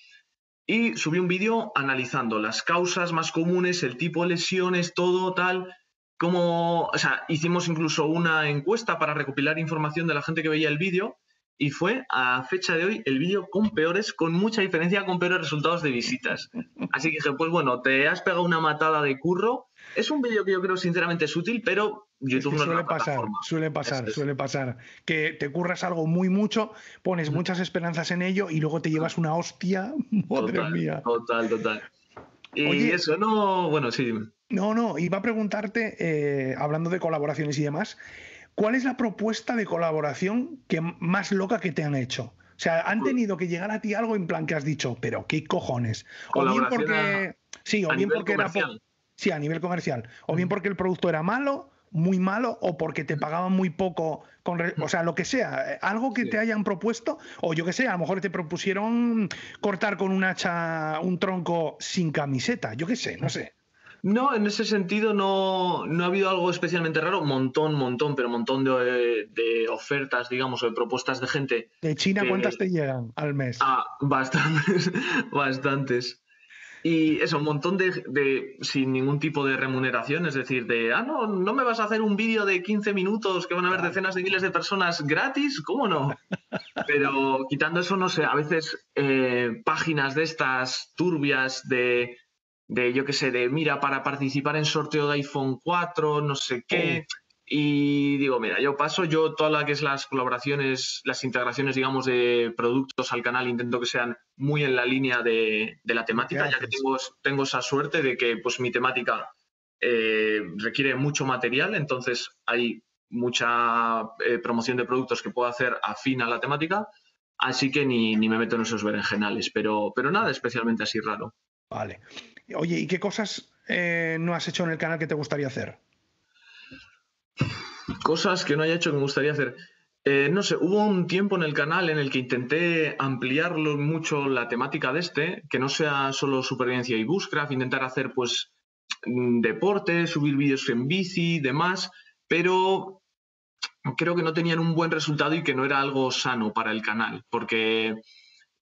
Y subí un vídeo analizando las causas más comunes, el tipo de lesiones, todo tal. Como, o sea, hicimos incluso una encuesta para recopilar información de la gente que veía el vídeo y fue a fecha de hoy el vídeo con peores, con mucha diferencia con peores resultados de visitas. Así que dije, pues bueno, te has pegado una matada de curro. Es un vídeo que yo creo sinceramente es útil, pero YouTube no suele pasar, suele pasar, suele pasar. Que te curras algo muy mucho, pones muchas esperanzas en ello y luego te llevas una hostia. Madre mía. Total, total. Y eso, no, bueno, sí, No, no, iba a preguntarte, eh, hablando de colaboraciones y demás, ¿cuál es la propuesta de colaboración que más loca que te han hecho? O sea, han tenido que llegar a ti algo en plan que has dicho, pero qué cojones. O bien porque. sí, o bien porque era. Sí, a nivel comercial. O bien porque el producto era malo, muy malo, o porque te pagaban muy poco. Con o sea, lo que sea. Algo que te hayan propuesto, o yo que sé, a lo mejor te propusieron cortar con un hacha un tronco sin camiseta. Yo qué sé, no sé. No, en ese sentido no, ha habido algo especialmente raro. Montón, montón, pero montón de, ofertas, digamos, o de propuestas de gente. ¿De China cuántas te llegan al mes? Ah, bastantes, bastantes. Y eso, un montón de, sin ningún tipo de remuneración, es decir, de, ah, no, no me vas a hacer un vídeo de 15 minutos que van a ver decenas de miles de personas gratis, ¿cómo no? Pero quitando eso, no sé, a veces eh, páginas de estas turbias de de yo qué sé, de mira, para participar en sorteo de iPhone 4, no sé qué. Y digo, mira, yo paso, yo todas las que es las colaboraciones, las integraciones, digamos, de productos al canal, intento que sean muy en la línea de, la temática, ya que tengo, tengo, esa suerte de que pues mi temática eh, requiere mucho material, entonces hay mucha eh, promoción de productos que puedo hacer afín a la temática, así que ni, ni me meto en esos berenjenales, pero, pero nada especialmente así raro. Vale. Oye, ¿y qué cosas eh, no has hecho en el canal que te gustaría hacer? Cosas que no haya hecho que me gustaría hacer. Eh, no sé, hubo un tiempo en el canal en el que intenté ampliarlo mucho la temática de este, que no sea solo supervivencia y bushcraft, intentar hacer pues mm, deporte, subir vídeos en bici, demás, pero creo que no tenían un buen resultado y que no era algo sano para el canal, porque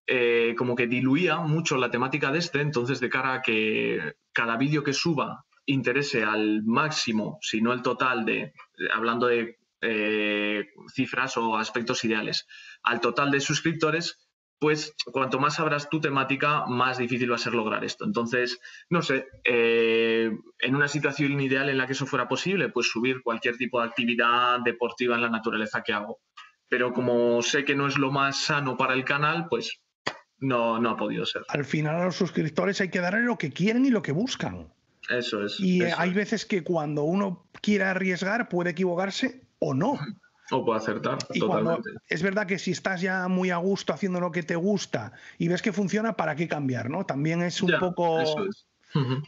eh, como que diluía mucho la temática de este, entonces de cara a que cada vídeo que suba interese al máximo, si no el total de, hablando de eh, cifras o aspectos ideales, al total de suscriptores, pues cuanto más abras tu temática, más difícil va a ser lograr esto. Entonces, no sé, eh, en una situación ideal en la que eso fuera posible, pues subir cualquier tipo de actividad deportiva en la naturaleza que hago. Pero como sé que no es lo más sano para el canal, pues no, no ha podido ser. Al final a los suscriptores hay que darle lo que quieren y lo que buscan. Eso es. Y hay veces que cuando uno quiere arriesgar puede equivocarse o no. O puede acertar, totalmente. es verdad que si estás ya muy a gusto haciendo lo que te gusta y ves que funciona, ¿para qué cambiar? ¿no? También es un poco.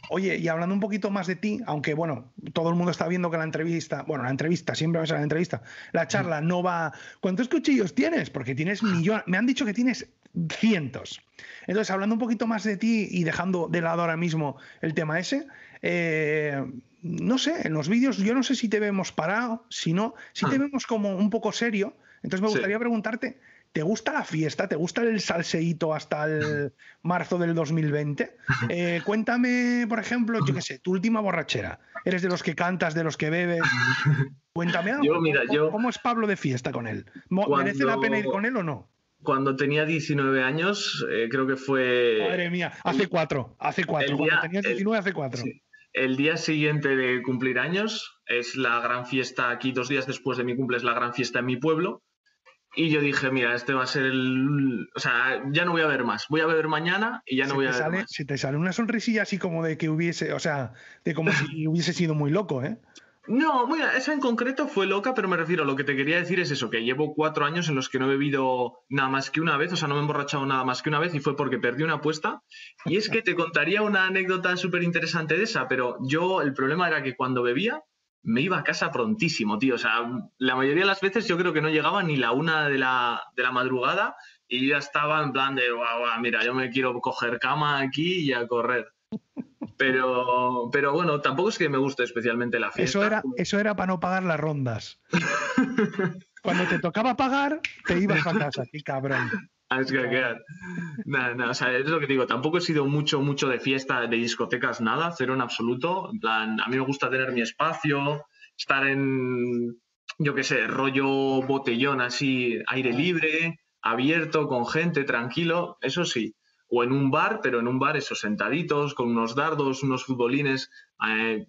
Oye, y hablando un poquito más de ti, aunque bueno, todo el mundo está viendo que la entrevista, bueno, la entrevista, siempre va a ser la entrevista, la charla no va. ¿Cuántos cuchillos tienes? Porque tienes millones. Me han dicho que tienes cientos. Entonces, hablando un poquito más de ti y dejando de lado ahora mismo el tema ese, eh, no sé, en los vídeos yo no sé si te vemos parado, si no, si te ah. vemos como un poco serio. Entonces me gustaría preguntarte, ¿te gusta la fiesta? ¿Te gusta el salseíto hasta el marzo del 2020? Eh, cuéntame, por ejemplo, yo qué sé, tu última borrachera. ¿Eres de los que cantas, de los que bebes? Cuéntame algo. ¿Cómo, es Pablo de fiesta con él? ¿Merece la pena ir con él o no? Cuando tenía 19 años, eh, creo que fue... Madre mía, hace cuatro, hace cuatro, cuando tenías 19 hace cuatro. El día siguiente de cumplir años es la gran fiesta, aquí dos días después de mi cumple es la gran fiesta en mi pueblo. Y yo dije, mira, este va a ser el... O sea, ya no voy a ver más. Voy a beber mañana y ya no voy a ver más. Si te sale una sonrisilla así como de que hubiese, o sea, de como si hubiese sido muy loco, ¿eh? No, mira, esa en concreto fue loca, pero me refiero, a lo que te quería decir es eso, que llevo cuatro años en los que no he bebido nada más que una vez, o sea, no me he emborrachado nada más que una vez y fue porque perdí una apuesta. Y es que te contaría una anécdota súper interesante de esa, pero yo el problema era que cuando bebía me iba a casa prontísimo, tío. O sea, la mayoría de las veces yo creo que no llegaba ni la una de la, de la madrugada y ya estaba en plan de, guau, guau, mira, yo me quiero coger cama aquí y a correr. Pero, pero bueno, tampoco es que me guste especialmente la fiesta. Eso era, eso era para no pagar las rondas. Cuando te tocaba pagar, te ibas a casa, qué cabrón. A escaquear. Nada, nada, o sea, es lo que digo, tampoco he sido mucho, mucho de fiesta, de discotecas, nada, cero en absoluto. En plan, a mí me gusta tener mi espacio, estar en, yo qué sé, rollo botellón así, aire libre, abierto, con gente, tranquilo, eso sí. O en un bar, pero en un bar, esos sentaditos, con unos dardos, unos futbolines. Eh,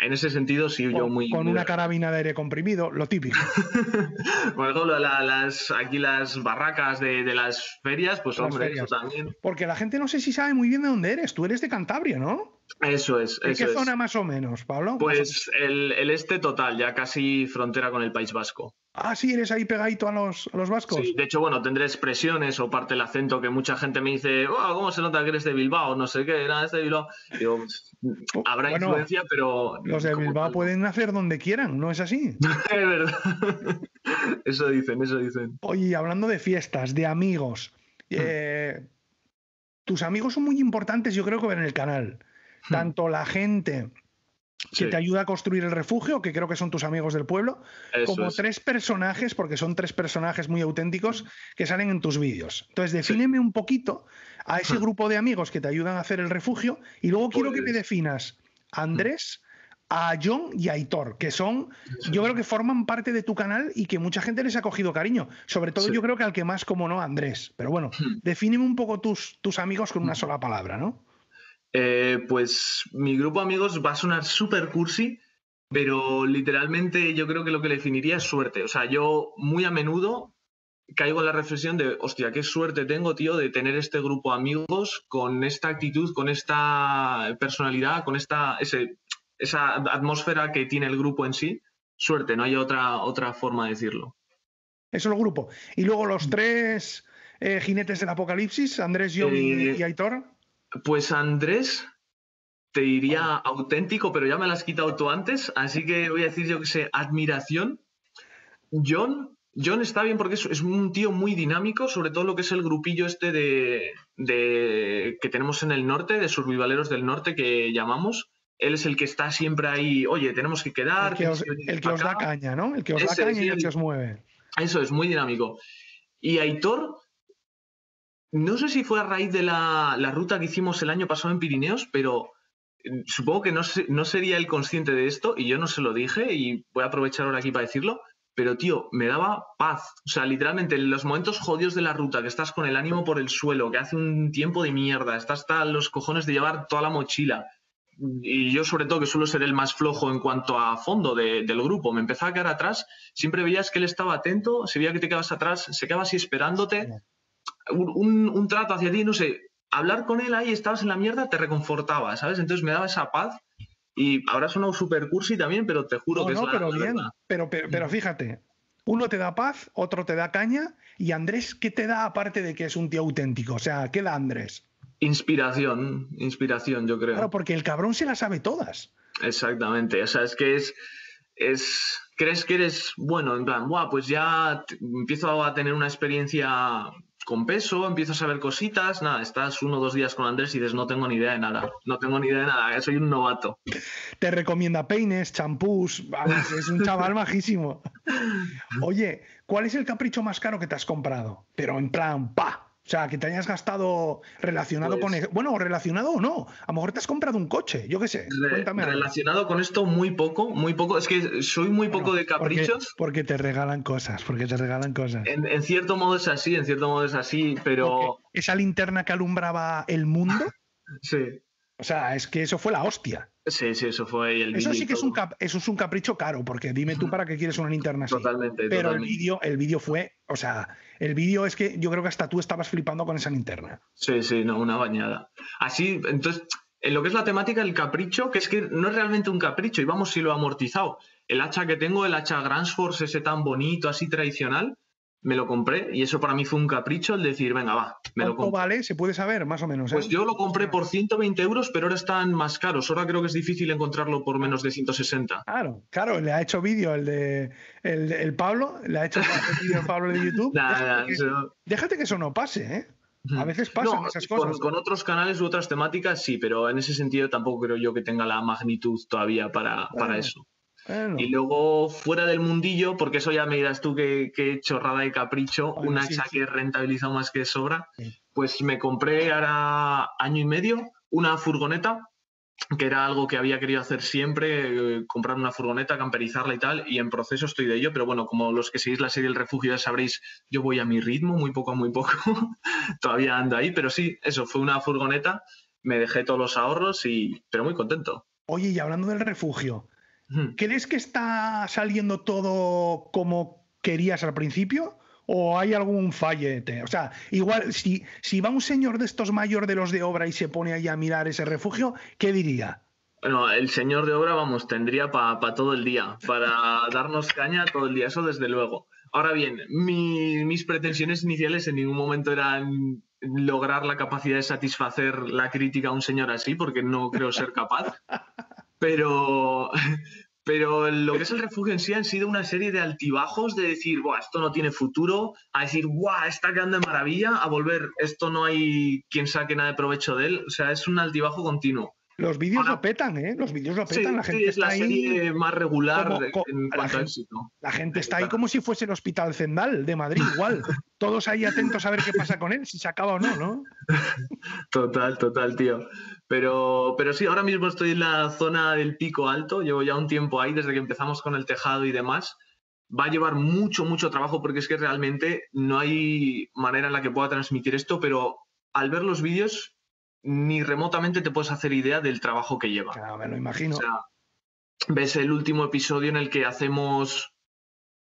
en ese sentido, sí, yo muy. Con una carabina de aire comprimido, lo típico. Por ejemplo, las, aquí las barracas de, las ferias, pues hombre, eso también. Porque la gente no sé si sabe muy bien de dónde eres. Tú eres de Cantabria, ¿no? Eso es. ¿En qué zona más o menos, Pablo? Pues el, el, este total, ya casi frontera con el País Vasco. Ah, sí, eres ahí pegadito a los, los vascos. Sí, de hecho, bueno, tendré expresiones o parte del acento que mucha gente me dice, oh, ¿cómo se nota que eres de Bilbao? No sé qué, nada, es de Bilbao. Digo, oh, habrá influencia, pero. Los de Bilbao pueden nacer donde quieran, ¿no es así? es verdad. eso dicen, eso dicen. Oye, hablando de fiestas, de amigos, hmm. eh, tus amigos son muy importantes, yo creo que en el canal. Hmm. Tanto la gente que te ayuda a construir el refugio, que creo que son tus amigos del pueblo, como tres personajes, porque son tres personajes muy auténticos que salen en tus vídeos. Entonces, defíneme un poquito a ese grupo de amigos que te ayudan a hacer el refugio y luego quiero que me pues definas a Andrés, a John y a Aitor, que son, yo creo que forman parte de tu canal y que mucha gente les ha cogido cariño. Sobre todo yo creo que al que más, como no, Andrés. Pero bueno, hmm. defíneme un poco tus, tus amigos con una hmm. sola palabra, ¿no? Eh, pues mi grupo de amigos va a sonar súper cursi, pero literalmente yo creo que lo que le definiría es suerte. O sea, yo muy a menudo caigo en la reflexión de, hostia, qué suerte tengo, tío, de tener este grupo de amigos con esta actitud, con esta personalidad, con esta esa atmósfera que tiene el grupo en sí. Suerte, no hay otra, otra forma de decirlo. Eso es el grupo. Y luego los tres eh, jinetes del apocalipsis, Andrés, yo y Aitor. Pues Andrés, te diría auténtico, pero ya me lo has quitado tú antes, así que voy a decir yo que sé, admiración. John, John está bien porque es, un tío muy dinámico, sobre todo lo que es el grupillo este de, que tenemos en el norte, de survivaleros del norte que llamamos. Él es el que está siempre ahí, oye, tenemos que quedar. El que os, da caña, ¿no? El que os da caña y el que os mueve. Eso es, muy dinámico. Y Aitor, no sé si fue a raíz de la, ruta que hicimos el año pasado en Pirineos, pero mm, supongo que no, sería el consciente de esto y yo no se lo dije y voy a aprovechar ahora aquí para decirlo. Pero, tío, me daba paz. O sea, literalmente, en los momentos jodidos de la ruta, que estás con el ánimo por el suelo, que hace un tiempo de mierda, estás hasta los cojones de llevar toda la mochila. Y yo, sobre todo, que suelo ser el más flojo en cuanto a fondo del grupo, me empezaba a quedar atrás. Siempre veías que él estaba atento, se veía que te quedabas atrás, se quedaba así esperándote un, trato hacia ti, no sé, hablar con él ahí, estabas en la mierda, te reconfortaba, ¿sabes? Entonces me daba esa paz. Y ahora suena super cursi también, pero te juro que es pero bien. Pero, pero, fíjate, uno te da paz, otro te da caña, y Andrés, ¿qué te da aparte de que es un tío auténtico? O sea, ¿qué da Andrés? Inspiración, inspiración, yo creo. Claro, porque el cabrón se las sabe todas. Exactamente, o sea, es que es, es, crees que eres bueno, en plan, Buah, pues ya empiezo a tener una experiencia con peso, empiezo a saber cositas, nada, estás uno o dos días con Andrés y dices, no tengo ni idea de nada, no tengo ni idea de nada, soy un novato. Te recomienda peines, champús, es un chaval majísimo. Oye, ¿cuál es el capricho más caro que te has comprado? Pero en plan, pa, o sea, que te hayas gastado relacionado con... Pues bueno, relacionado o no. A lo mejor te has comprado un coche, yo qué sé. Cuéntame. Relacionado con esto muy poco, muy poco. Es que soy muy poco de caprichos. Porque, te regalan cosas, porque te regalan cosas. En, cierto modo es así, en cierto modo es así, pero... Esa linterna que alumbraba el mundo... sí. O sea, es que eso fue la hostia. Sí, sí, eso fue el Eso sí que es un, eso es un capricho caro, porque dime tú para qué quieres una linterna así. Totalmente. Pero el vídeo, el vídeo fue, o sea, el vídeo es que yo creo que hasta tú estabas flipando con esa linterna. Sí, sí, no, una bañada. Así, entonces, en lo que es la temática, el capricho, que es que no es realmente un capricho, y vamos si lo amortizado. El hacha que tengo, el hacha Force, ese tan bonito, así tradicional, me lo compré y eso para mí fue un capricho el decir, venga, va, me lo compro. vale? Se puede saber, más o menos. Pues ¿eh? yo lo compré por 120 euros, pero ahora están más caros. Ahora creo que es difícil encontrarlo por menos de 160. Claro, claro, le ha hecho vídeo el de el, Pablo, le ha hecho vídeo el Pablo de YouTube. déjate, que, eso... no pase, ¿eh? A veces pasan esas cosas. Con, otros canales u otras temáticas sí, pero en ese sentido tampoco creo yo que tenga la magnitud todavía para, para eso. Y luego fuera del mundillo, porque eso ya me dirás tú que, chorrada de capricho, una hacha que he rentabilizado más que sobra, pues me compré ahora año y medio una furgoneta que era algo que había querido hacer siempre, eh, comprar una furgoneta, camperizarla y tal, y en proceso estoy de ello, pero bueno, como los que seguís la serie El Refugio ya sabréis, yo voy a mi ritmo, muy poco a muy poco, todavía ando ahí, pero sí, eso, fue una furgoneta, me dejé todos los ahorros y, pero muy contento. Oye, y hablando del refugio, ¿crees que está saliendo todo como querías al principio? ¿O hay algún fallete? O sea, igual, si, si va un señor de estos mayores de los de obra y se pone ahí a mirar ese refugio, ¿qué diría? Bueno, el señor de obra, vamos, tendría para todo el día, para darnos caña todo el día, eso desde luego. Ahora bien, mis pretensiones iniciales en ningún momento eran lograr la capacidad de satisfacer la crítica a un señor así, porque no creo ser capaz. Pero, pero lo que es el refugio en sí han sido una serie de altibajos de decir, Buah, esto no tiene futuro, a decir, Buah, está quedando de maravilla, a volver, esto no hay quien saque nada de provecho de él. O sea, es un altibajo continuo. Los vídeos lo petan, ¿eh? Los vídeos lo petan, la gente es la serie más regular en cuanto a éxito. La gente está ahí como si fuese el Hospital Zendal de Madrid, igual. Todos ahí atentos a ver qué pasa con él, si se acaba o no, ¿no? Total, total, tío. Pero, pero sí, ahora mismo estoy en la zona del pico alto, llevo ya un tiempo ahí desde que empezamos con el tejado y demás. Va a llevar mucho, mucho trabajo porque es que realmente no hay manera en la que pueda transmitir esto, pero al ver los vídeos ni remotamente te puedes hacer idea del trabajo que lleva. Claro, me lo imagino. O sea, ves el último episodio en el que hacemos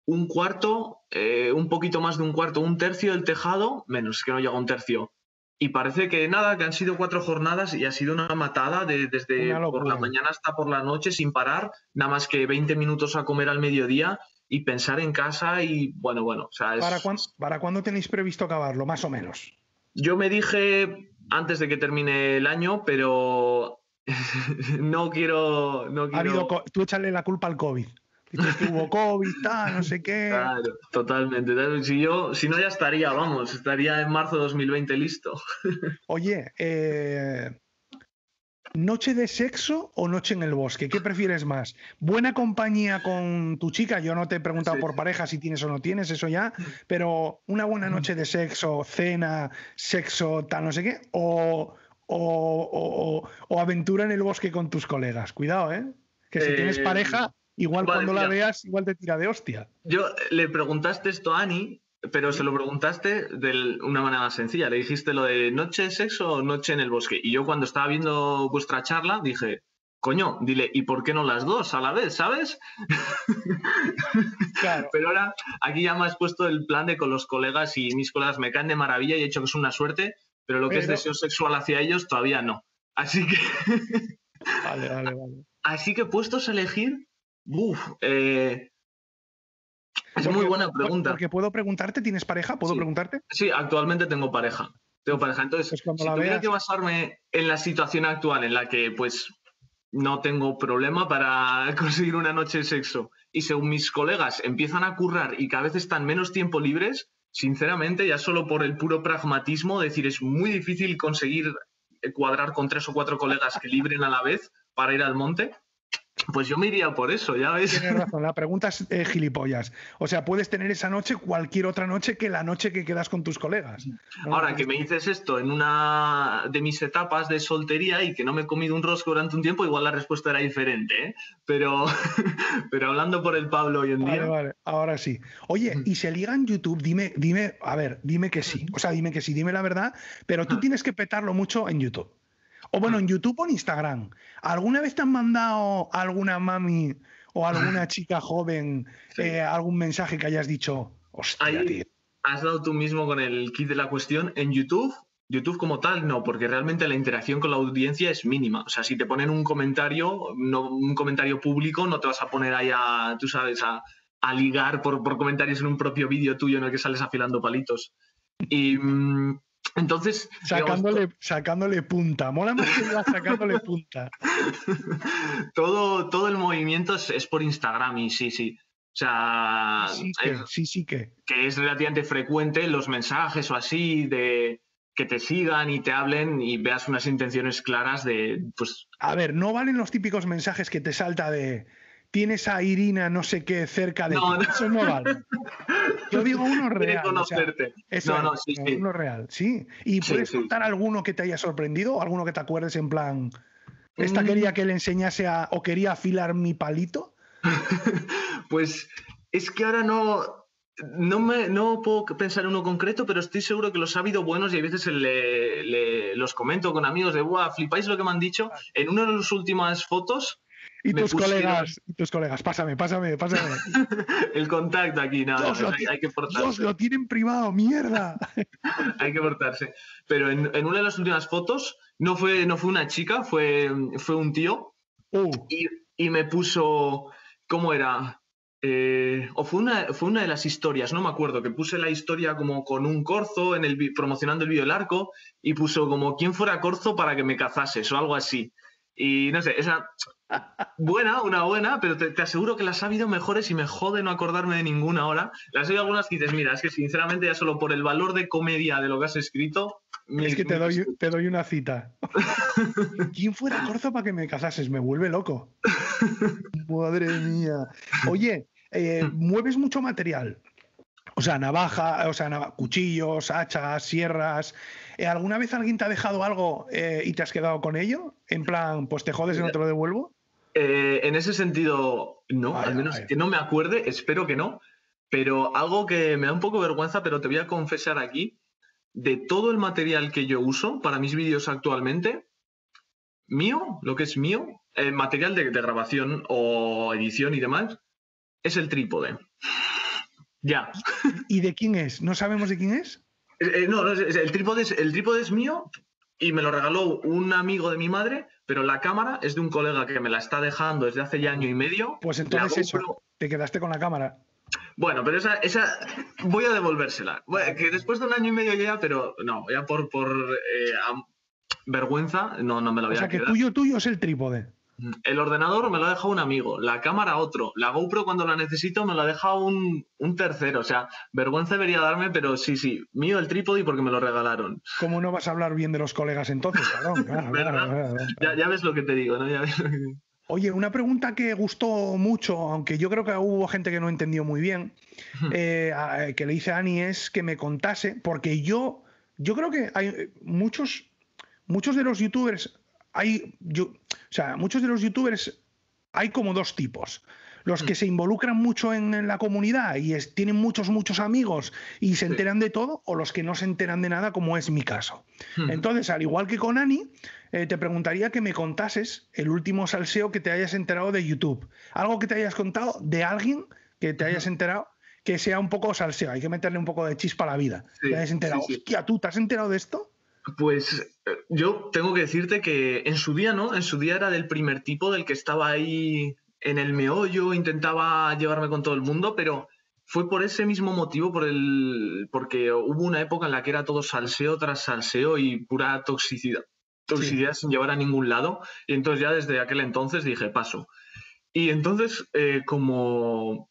un cuarto, eh, un poquito más de un cuarto, un tercio del tejado, menos que no llega a un tercio. Y parece que nada, que han sido cuatro jornadas y ha sido una matada de, desde por la mañana hasta por la noche sin parar, nada más que 20 minutos a comer al mediodía y pensar en casa y bueno, bueno. O sea, ¿Para, ¿Para cuándo tenéis previsto acabarlo, más o menos? Yo me dije antes de que termine el año, pero no quiero. No Ha habido, tú échale la culpa al COVID. Hubo COVID, tal, no sé qué. Claro, totalmente. Si yo, si no, ya estaría, vamos, estaría en marzo de 2020 listo. Oye, eh, ¿Noche de sexo o noche en el bosque? ¿Qué prefieres más? ¿Buena compañía con tu chica? Yo no te he preguntado por pareja si tienes o no tienes, eso ya, pero una buena noche de sexo, cena, sexo, tal, no sé qué, o, o, aventura en el bosque con tus colegas. Cuidado, ¿eh? Que si tienes eh, pareja, igual cuando la veas, igual te tira de hostia. Yo le preguntaste esto a Ani pero se lo preguntaste de una manera más sencilla. Le dijiste lo de noche de sexo o noche en el bosque. Y yo cuando estaba viendo vuestra charla dije, coño, dile, ¿y por qué no las dos a la vez, sabes? Claro. Pero ahora aquí ya me has puesto el plan de con los colegas y mis colegas me caen de maravilla y he hecho que es una suerte, pero lo que es deseo sexual hacia ellos todavía no. Así que... vale, vale, vale. Así que puestos a elegir, uff, eh, es muy buena pregunta. Porque puedo preguntarte, ¿tienes pareja? ¿Puedo preguntarte? Sí, actualmente tengo pareja. Tengo pareja. Entonces, pues si tuviera que basarme en la situación actual en la que, pues, no tengo problema para conseguir una noche de sexo y según mis colegas empiezan a currar y cada vez están menos tiempo libres, sinceramente, ya solo por el puro pragmatismo, decir, es muy difícil conseguir cuadrar con tres o cuatro colegas que libren a la vez para ir al monte. Pues yo me iría por eso, ya ves. Tienes razón, la pregunta es eh, gilipollas. O sea, puedes tener esa noche cualquier otra noche que la noche que quedas con tus colegas. Ahora que me dices esto en una de mis etapas de soltería y que no me he comido un rosco durante un tiempo, igual la respuesta era diferente, ¿eh? Pero, pero hablando por el Pablo hoy en día. Vale, vale, ahora sí. Oye, y se liga en YouTube, dime, dime, a ver, dime que sí. O sea, dime que sí, dime la verdad, pero tú tienes que petarlo mucho en YouTube. O bueno, en YouTube o en Instagram. ¿Alguna vez te han mandado alguna mami o alguna chica joven eh, algún mensaje que hayas dicho, hostia, tío? Has dado tú mismo con el kit de la cuestión. En YouTube, YouTube como tal, no, porque realmente la interacción con la audiencia es mínima. O sea, si te ponen un comentario, no, un comentario público, no te vas a poner ahí a, tú sabes, a, ligar por, por, comentarios en un propio vídeo tuyo en el que sales afilando palitos. Y, mm, entonces. Sacándole, sacándole punta. Mola más que sacándole punta. todo, todo el movimiento es, por Instagram y sí, sí. O sea. Sí, que, sí, sí que. Que es relativamente frecuente los mensajes o así de que te sigan y te hablen y veas unas intenciones claras de. Pues... A ver, no valen los típicos mensajes que te salta de tienes a Irina no sé qué cerca de no, ti. Eso no vale. Yo digo uno real. conocerte. no, no, sí, sí. Uno real, sí. ¿Y puedes contar alguno que te haya sorprendido? ¿Alguno que te acuerdes en plan... ¿Esta quería que le enseñase a, o quería afilar mi palito? pues es que ahora no, no, me, no puedo pensar en uno concreto, pero estoy seguro que los ha habido buenos y a veces le, los comento con amigos de, ¡buah, flipáis lo que me han dicho! En una de las últimas fotos... Y tus colegas, y tus colegas, pásame, pásame, pásame. El contacto aquí, nada, hay, que portarse. Dios, lo tienen privado, mierda. hay que portarse. Pero en, una de las últimas fotos, no fue, no fue una chica, fue, fue un tío. Uh. Y, y me puso, ¿cómo era? Eh, o fue una, fue una de las historias, no me acuerdo, que puse la historia como con un corzo en el, promocionando el vídeo del arco y puso como quién fuera corzo para que me cazases o algo así. Y no sé, esa buena, una buena, pero te, aseguro que las ha habido mejores y me jode no acordarme de ninguna ahora. Las hay algunas que dices, mira, es que sinceramente ya solo por el valor de comedia de lo que has escrito... Es que te doy, te doy una cita. ¿Quién fuera corzo para que me cazases? Me vuelve loco. Madre mía. Oye, eh, mueves mucho material. O sea, navaja, o sea, cuchillos, hachas, sierras. Eh, ¿Alguna vez alguien te ha dejado algo eh, y te has quedado con ello? En plan, pues te jodes y no te lo devuelvo. en ese sentido, no, al menos que no me acuerde, espero que no. Pero algo que me da un poco vergüenza, pero te voy a confesar aquí, de todo el material que yo uso para mis vídeos actualmente, mío, lo que es mío, el material de grabación o edición y demás, es el trípode. Ya. ¿Y de quién es? ¿No sabemos de quién es? Eh, no, el, trípode es, el trípode es mío y me lo regaló un amigo de mi madre, pero la cámara es de un colega que me la está dejando desde hace ya año y medio. Pues entonces eso, te quedaste con la cámara. Bueno, pero esa, esa voy a devolvérsela. que después de un año y medio ya, pero no, ya por, por eh, vergüenza, no, no me la voy. O sea, que tuyo, tuyo es el trípode. El ordenador me lo ha dejado un amigo, la cámara otro, la GoPro cuando la necesito me lo ha dejado un, tercero. O sea, vergüenza debería darme, pero sí, sí, mío el trípode porque me lo regalaron. ¿Cómo no vas a hablar bien de los colegas entonces, ya, ves lo que te digo, ¿no? Oye, una pregunta que gustó mucho, aunque yo creo que hubo gente que no entendió muy bien, eh, que le hice a Ani es que me contase, porque yo, yo creo que hay muchos, muchos de los youtubers hay, yo, o sea, muchos de los youtubers hay como dos tipos. Los que mm. se involucran mucho en, la comunidad y tienen muchos, muchos amigos y se enteran de todo, o los que no se enteran de nada, como es mi caso. Entonces, al igual que con Ani, eh, te preguntaría que me contases el último salseo que te hayas enterado de YouTube. Algo que te hayas contado de alguien que te hayas enterado que sea un poco salseo. Hay que meterle un poco de chispa a la vida. te hayas enterado. Hostia, ¿tú te has enterado de esto? Pues eh, yo tengo que decirte que en su día, ¿no? En su día era del primer tipo, del que estaba ahí en el meollo, intentaba llevarme con todo el mundo, pero fue por ese mismo motivo, por el, porque hubo una época en la que era todo salseo tras salseo y pura toxicidad, toxicidad sin llevar a ningún lado. Y entonces ya desde aquel entonces dije, paso. Y entonces, eh, como,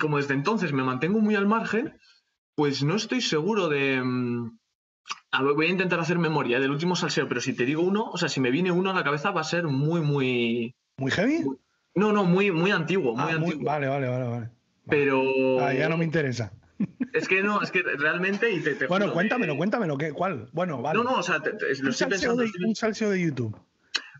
como desde entonces me mantengo muy al margen, pues no estoy seguro de voy a intentar hacer memoria del último salseo, pero si te digo uno, o sea, si me viene uno a la cabeza va a ser muy, muy... ¿Muy heavy? no, no, muy, muy antiguo, muy ah, antiguo. Vale, vale, vale, vale. Pero... Ah, ya no me interesa. Es que no, es que realmente... Y te, bueno, cuéntamelo, cuéntamelo, ¿qué, ¿cuál? Bueno, vale. No, no, o sea, lo estoy pensando... De, un salseo de YouTube.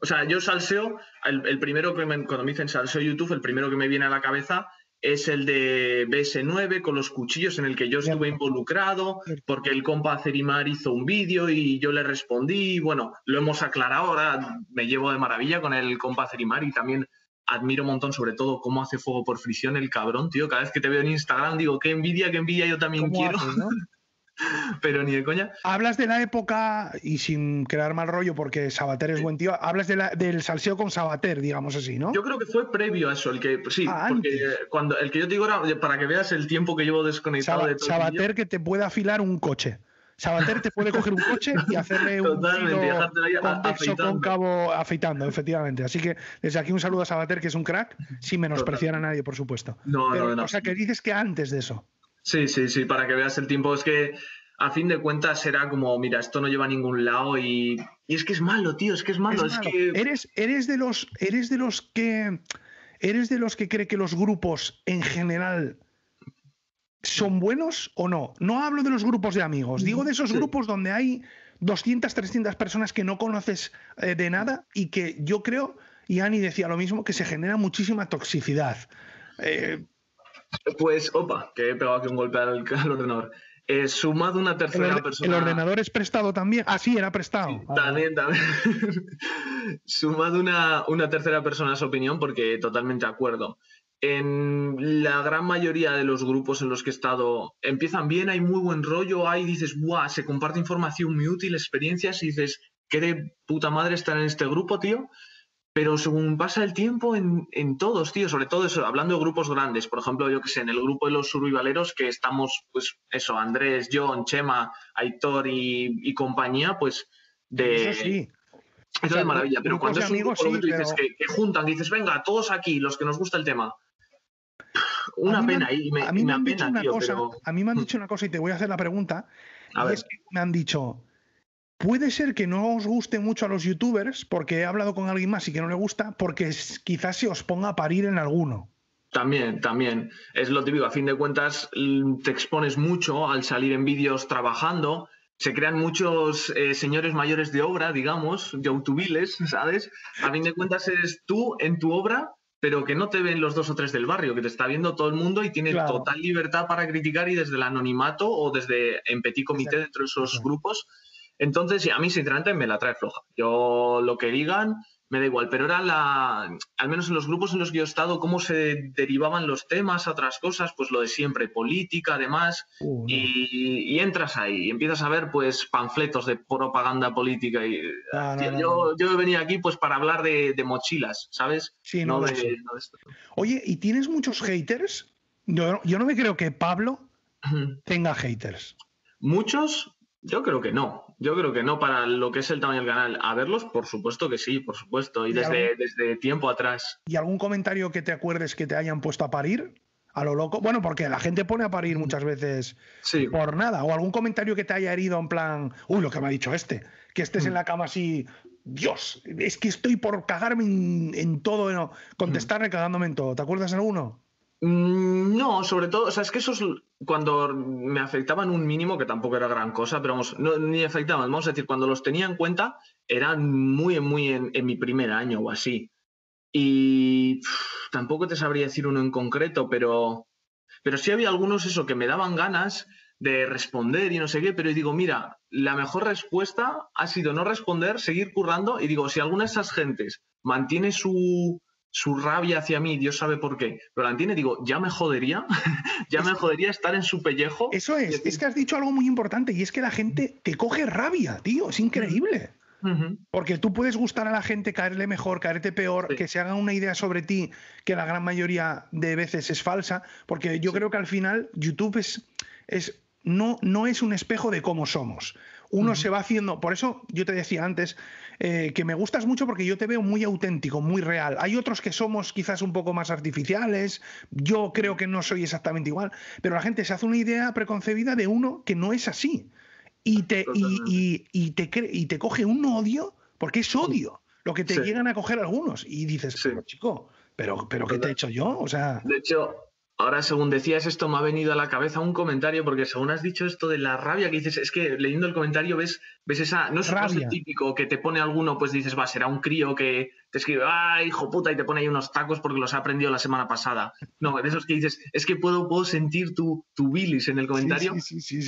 O sea, yo salseo, el, primero que me, cuando me dicen salseo YouTube, el primero que me viene a la cabeza es el de BS9 con los cuchillos en el que yo estuve involucrado, porque el compa Cerimar hizo un vídeo y yo le respondí. Bueno, lo hemos aclarado, ahora me llevo de maravilla con el compa Cerimar y también admiro un montón, sobre todo, cómo hace fuego por fricción el cabrón, tío. Cada vez que te veo en Instagram digo, qué envidia, qué envidia, yo también quiero. pero ni de coña. Hablas de la época, y sin crear mal rollo, porque Sabater es buen tío, hablas del salseo con Sabater, digamos así, ¿no? Yo creo que fue previo a eso, el que, sí, ah, porque cuando, el que yo te digo era para que veas el tiempo que llevo desconectado de todo Sabater que te puede afilar un coche. Sabater te puede coger un coche y hacerle un convexo cóncavo afeitando, efectivamente. Así que desde aquí un saludo a Sabater, que es un crack, sin menospreciar a nadie, por supuesto. No, no, no. O sea, que dices que antes de eso. Sí, sí, sí, para que veas el tiempo. Es que a fin de cuentas será como, mira, esto no lleva a ningún lado y, y es que es malo, tío, es que es malo. Es, Que... Eres, eres, de los, eres de los que eres de los que cree que los grupos en general son buenos o no. No hablo de los grupos de amigos, digo de esos grupos donde hay 200, 300 personas que no conoces eh, de nada y que yo creo, y Ani decía lo mismo, que se genera muchísima toxicidad. Eh, pues, opa, que he pegado aquí un golpe al, ordenador. Eh, sumado una tercera persona. ¿El ordenador es prestado también? Ah, sí, era prestado. también, también. sumado una, una tercera persona a su opinión, porque totalmente de acuerdo en la gran mayoría de los grupos en los que he estado empiezan bien, hay muy buen rollo, hay dices, ¡buah! Se comparte información muy útil, experiencias, y dices, qué de puta madre estar en este grupo, tío. Pero según pasa el tiempo en, todos, tío, sobre todo eso, hablando de grupos grandes, por ejemplo, yo que sé, en el grupo de los survivaleros, que estamos, pues eso, Andrés, John, Chema, Aitor y, compañía, pues de. Eso sí. Eso es maravilla, pero cuando es un grupo dices que, que, juntan, dices, venga, todos aquí, los que nos gusta el tema, una pena. y me, a mí me, han dicho una cosa, a mí me han dicho una cosa y te voy a hacer la pregunta. es que me han dicho, puede ser que no os guste mucho a los youtubers porque he hablado con alguien más y que no le gusta porque quizás se os ponga a parir en alguno. También, también. Es lo típico. A fin de cuentas, te expones mucho al salir en vídeos trabajando. Se crean muchos eh, señores mayores de obra, digamos, youtubiles, ¿sabes? A fin de cuentas, eres tú en tu obra pero que no te ven los dos o tres del barrio, que te está viendo todo el mundo y tiene total libertad para criticar y desde el anonimato o desde en petit comité dentro de esos grupos. Entonces, a mí sinceramente me la trae floja. Yo lo que digan, me da igual, pero era la, al menos en los grupos en los que yo he estado, cómo se derivaban los temas a otras cosas, pues lo de siempre, política, además, uh, y, entras ahí y empiezas a ver pues panfletos de propaganda política. Y, yo, yo venía aquí pues para hablar de, mochilas, ¿sabes? Sí, no, de, Oye, ¿y tienes muchos haters? Yo, yo no me creo que Pablo tenga haters. Muchos, yo creo que no. Yo creo que no, para lo que es el tamaño del canal. A verlos, por supuesto que sí, por supuesto. Y, desde, desde tiempo atrás. ¿Y algún comentario que te acuerdes que te hayan puesto a parir? A lo loco. Bueno, porque la gente pone a parir muchas veces por nada. O algún comentario que te haya herido en plan, uy, lo que me ha dicho este. Que estés en mm. la cama así, Dios, es que estoy por cagarme en, todo, no. contestarle cagándome en todo. ¿Te acuerdas de alguno? Mm, no, sobre todo, o sea, es que eso es cuando me afectaban un mínimo, que tampoco era gran cosa, pero vamos, no, ni afectaban, vamos a decir, cuando los tenía en cuenta, eran muy, muy en, mi primer año o así. Y tampoco te sabría decir uno en concreto, pero, pero sí había algunos eso que me daban ganas de responder y no sé qué, pero digo, mira, la mejor respuesta ha sido no responder, seguir currando y digo, si alguna de esas gentes mantiene su, su rabia hacia mí, Dios sabe por qué, pero la tiene, digo, ya me jodería, ya me jodería estar en su pellejo. Eso es, es que has dicho algo muy importante y es que la gente te coge rabia, tío, es increíble. Porque tú puedes gustar a la gente, caerle mejor, caerte peor, que se hagan una idea sobre ti que la gran mayoría de veces es falsa, porque yo creo que al final YouTube es, es no, no es un espejo de cómo somos uno se va haciendo. Por eso yo te decía antes eh, que me gustas mucho porque yo te veo muy auténtico, muy real. Hay otros que somos quizás un poco más artificiales. Yo creo que no soy exactamente igual, pero la gente se hace una idea preconcebida de uno que no es así. Y te, y, te, y te coge un odio, porque es odio lo que te llegan a coger algunos. Y dices, pero chico, pero, pero ¿qué te he hecho yo? O sea. De hecho, Ahora, según decías esto, me ha venido a la cabeza un comentario, porque según has dicho esto de la rabia que dices, es que leyendo el comentario ves, ves esa, no es un típico que te pone alguno, pues dices, va, será un crío que te escribe, ay, hijo puta, y te pone ahí unos tacos porque los ha aprendido la semana pasada. No, de esos que dices, es que puedo, puedo sentir tu, tu bilis en el comentario.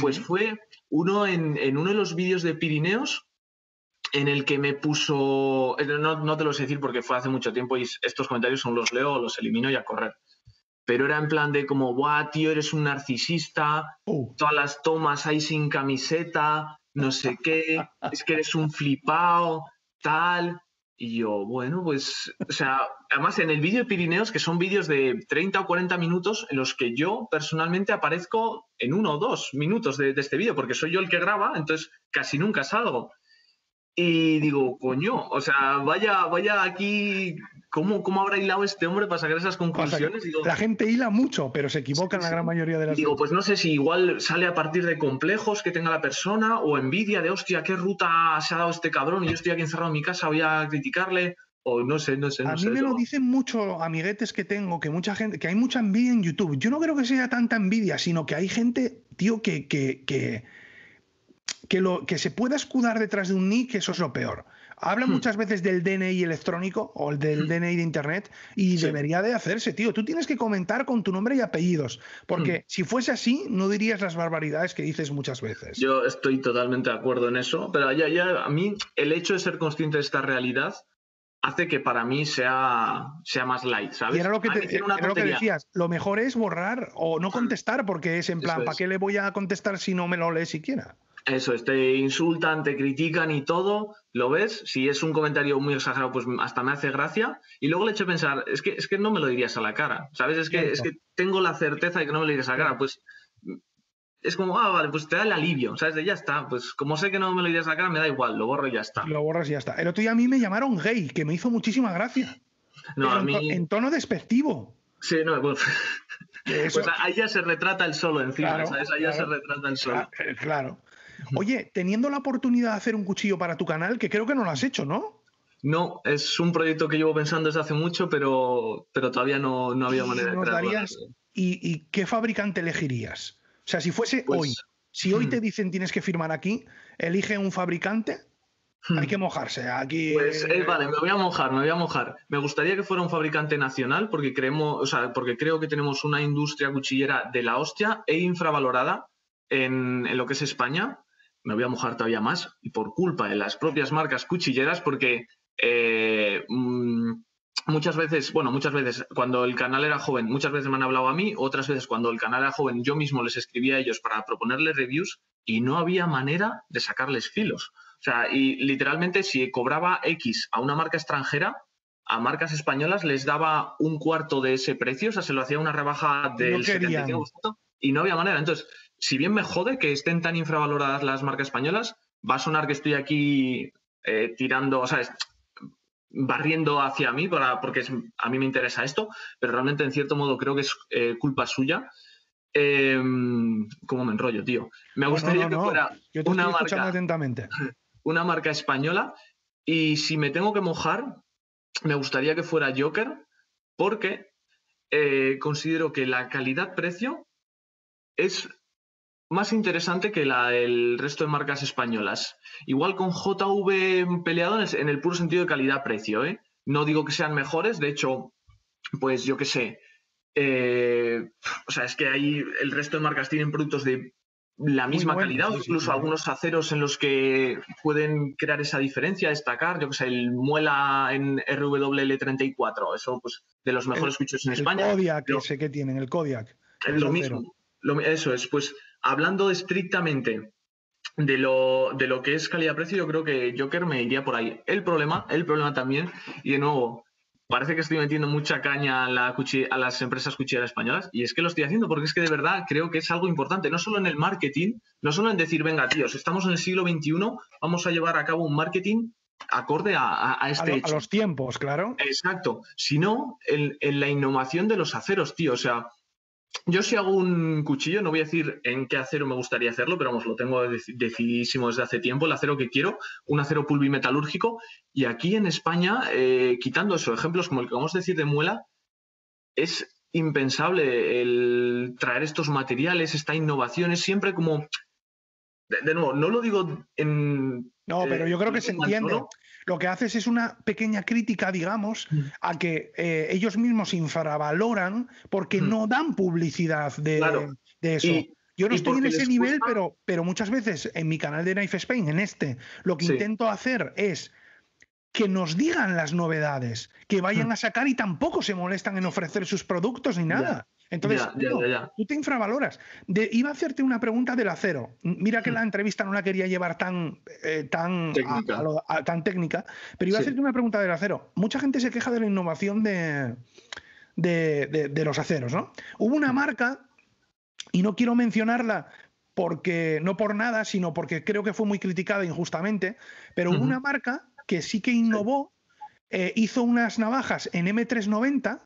pues fue uno en, en uno de los vídeos de Pirineos, en el que me puso, no, no te lo sé decir porque fue hace mucho tiempo y estos comentarios son los leo, los elimino y a correr pero era en plan de como, guau, tío, eres un narcisista, uh. todas las tomas ahí sin camiseta, no sé qué, es que eres un flipao, tal. Y yo, bueno, pues, o sea, además en el vídeo de Pirineos, que son vídeos de 30 o 40 minutos, en los que yo personalmente aparezco en uno o dos minutos de, de este vídeo, porque soy yo el que graba, entonces casi nunca salgo. Y digo, coño, o sea, vaya, vaya aquí, ¿cómo, cómo habrá hilado este hombre para sacar esas conclusiones? la gente hila mucho, pero se equivoca en la gran mayoría de las Digo, pues no sé si igual sale a partir de complejos que tenga la persona o envidia de, hostia, qué ruta se ha dado este cabrón y yo estoy aquí encerrado en mi casa, voy a criticarle. O no sé, no sé. No a mí me lo dicen mucho amiguetes que tengo, que mucha gente, que hay mucha envidia en YouTube. Yo no creo que sea tanta envidia, sino que hay gente, tío, que, que, que que, lo, que se pueda escudar detrás de un nick, eso es lo peor. Habla hmm. muchas veces del DNI electrónico o del hmm. DNI de Internet y debería de hacerse, tío. Tú tienes que comentar con tu nombre y apellidos, porque hmm. si fuese así, no dirías las barbaridades que dices muchas veces. Yo estoy totalmente de acuerdo en eso, pero ya, ya a mí el hecho de ser consciente de esta realidad hace que para mí sea, sea más light, ¿sabes? Y era lo que, lo que decías, lo mejor es borrar o no contestar, porque es en plan, ¿para qué le voy a contestar si no me lo lee siquiera? Eso te insultan, te critican y todo, lo ves. Si es un comentario muy exagerado, pues hasta me hace gracia. Y luego le echo a pensar, es que, es que no me lo dirías a la cara, ¿sabes? Es que, es que tengo la certeza de que no me lo dirías a la cara. Pues es como, ah, vale, pues te da el alivio, ¿sabes? De ya está, pues como sé que no me lo dirías a la cara, me da igual, lo borro y ya está. Lo borras y ya está. El otro día a mí me llamaron gay, que me hizo muchísima gracia. No, a mí... en, tono despectivo. Sí, no, pues, pues ahí ya se retrata el solo encima, ¿sabes? Ahí ya se retrata el solo. Claro. Oye, teniendo la oportunidad de hacer un cuchillo para tu canal, que creo que no lo has hecho, ¿no? No, es un proyecto que llevo pensando desde hace mucho, pero, pero todavía no, no había manera de crearlo. ¿y, qué fabricante elegirías? O sea, si fuese pues, hoy, si hoy te hmm. dicen tienes que firmar aquí, elige un fabricante, hay hmm. que mojarse. Aquí. Pues eh, vale, me voy a mojar, me voy a mojar. Me gustaría que fuera un fabricante nacional, porque creemos, o sea, porque creo que tenemos una industria cuchillera de la hostia e infravalorada en, en lo que es España me voy a mojar todavía más y por culpa de las propias marcas cuchilleras, porque eh, mm, muchas veces, bueno, muchas veces cuando el canal era joven, muchas veces me han hablado a mí, otras veces cuando el canal era joven yo mismo les escribía a ellos para proponerles reviews y no había manera de sacarles filos. O sea, y literalmente si cobraba X a una marca extranjera, a marcas españolas les daba un cuarto de ese precio, o sea, se lo hacía una rebaja del no 75% y no había manera. Entonces, si bien me jode que estén tan infravaloradas las marcas españolas, va a sonar que estoy aquí eh, tirando, o sea, barriendo hacia mí para, porque a mí me interesa esto, pero realmente en cierto modo creo que es eh, culpa suya. Em, ¿Cómo me enrollo, tío? Me gustaría que fuera una marca, atentamente. una marca española y si me tengo que mojar, me gustaría que fuera Joker porque eh, considero que la calidad-precio es más interesante que la, el resto de marcas españolas. Igual con JV peleados en el puro sentido de calidad-precio. ¿eh? No digo que sean mejores, de hecho, pues yo qué sé. Eh, o sea, es que ahí el resto de marcas tienen productos de la misma calidad, incluso algunos aceros en los que pueden crear esa diferencia, destacar, yo que sé, el Muela en RWL34, eso pues de los mejores cuchillos en España. El Kodiak, ese que tienen, el Kodiak. Es lo mismo, eso es, pues hablando estrictamente de lo, de lo que es calidad-precio, yo creo que Joker me iría por ahí. El problema, el problema también, y de nuevo, parece que estoy metiendo mucha caña a, la a, las empresas cuchilleras españolas y es que lo estoy haciendo porque es que de verdad creo que es algo importante, no solo en el marketing, no solo en decir, venga, tíos, estamos en el siglo XXI, vamos a llevar a cabo un marketing acorde a, este a, a los tiempos, claro. Exacto, sino en, en, la innovación de los aceros, tío. O sea, yo si hago un cuchillo, no voy a decir en qué acero me gustaría hacerlo, pero vamos, lo tengo decidísimo desde hace tiempo, el acero que quiero, un acero pulvimetalúrgico. Y aquí en España, eh, quitando esos ejemplos como el que vamos a decir de muela, es impensable el traer estos materiales, esta innovación, es siempre como... De, nuevo, no lo digo en... No, pero yo creo que se entiende lo que haces es una pequeña crítica, digamos, mm. a que eh, ellos mismos infravaloran porque mm. no dan publicidad de, eso. yo no estoy en ese nivel, pero, pero muchas veces en mi canal de Knife Spain, en este, lo que intento hacer es que nos digan las novedades, que vayan mm. a sacar y tampoco se molestan en ofrecer sus productos ni nada. Entonces, tú te infravaloras. iba a hacerte una pregunta del acero. Mira que la entrevista no la quería llevar tan, eh, tan, técnica. tan técnica, pero iba a hacerte una pregunta del acero. Mucha gente se queja de la innovación de, de, los aceros, ¿no? Hubo una marca, y no quiero mencionarla porque no por nada, sino porque creo que fue muy criticada injustamente, pero hubo una marca que sí que innovó, eh, hizo unas navajas en M390,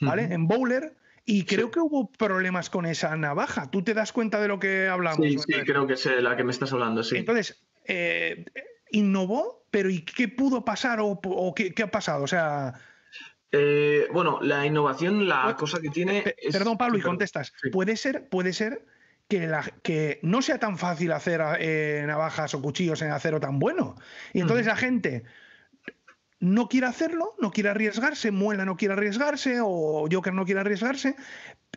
¿vale? En Bowler y creo que hubo problemas con esa navaja. ¿Tú te das cuenta de lo que hablamos? Sí, sí, creo que es la que me estás hablando, sí. Entonces, eh, innovó, pero ¿y qué pudo pasar o, qué, ha pasado? O sea... Eh, bueno, la innovación, la cosa que tiene... Perdón, Pablo, y contestas. Puede ser, puede ser que, la, que no sea tan fácil hacer eh, navajas o cuchillos en acero tan bueno. Y entonces la gente no quiere hacerlo, no quiere arriesgarse, Muela no quiere arriesgarse o Joker no quiere arriesgarse,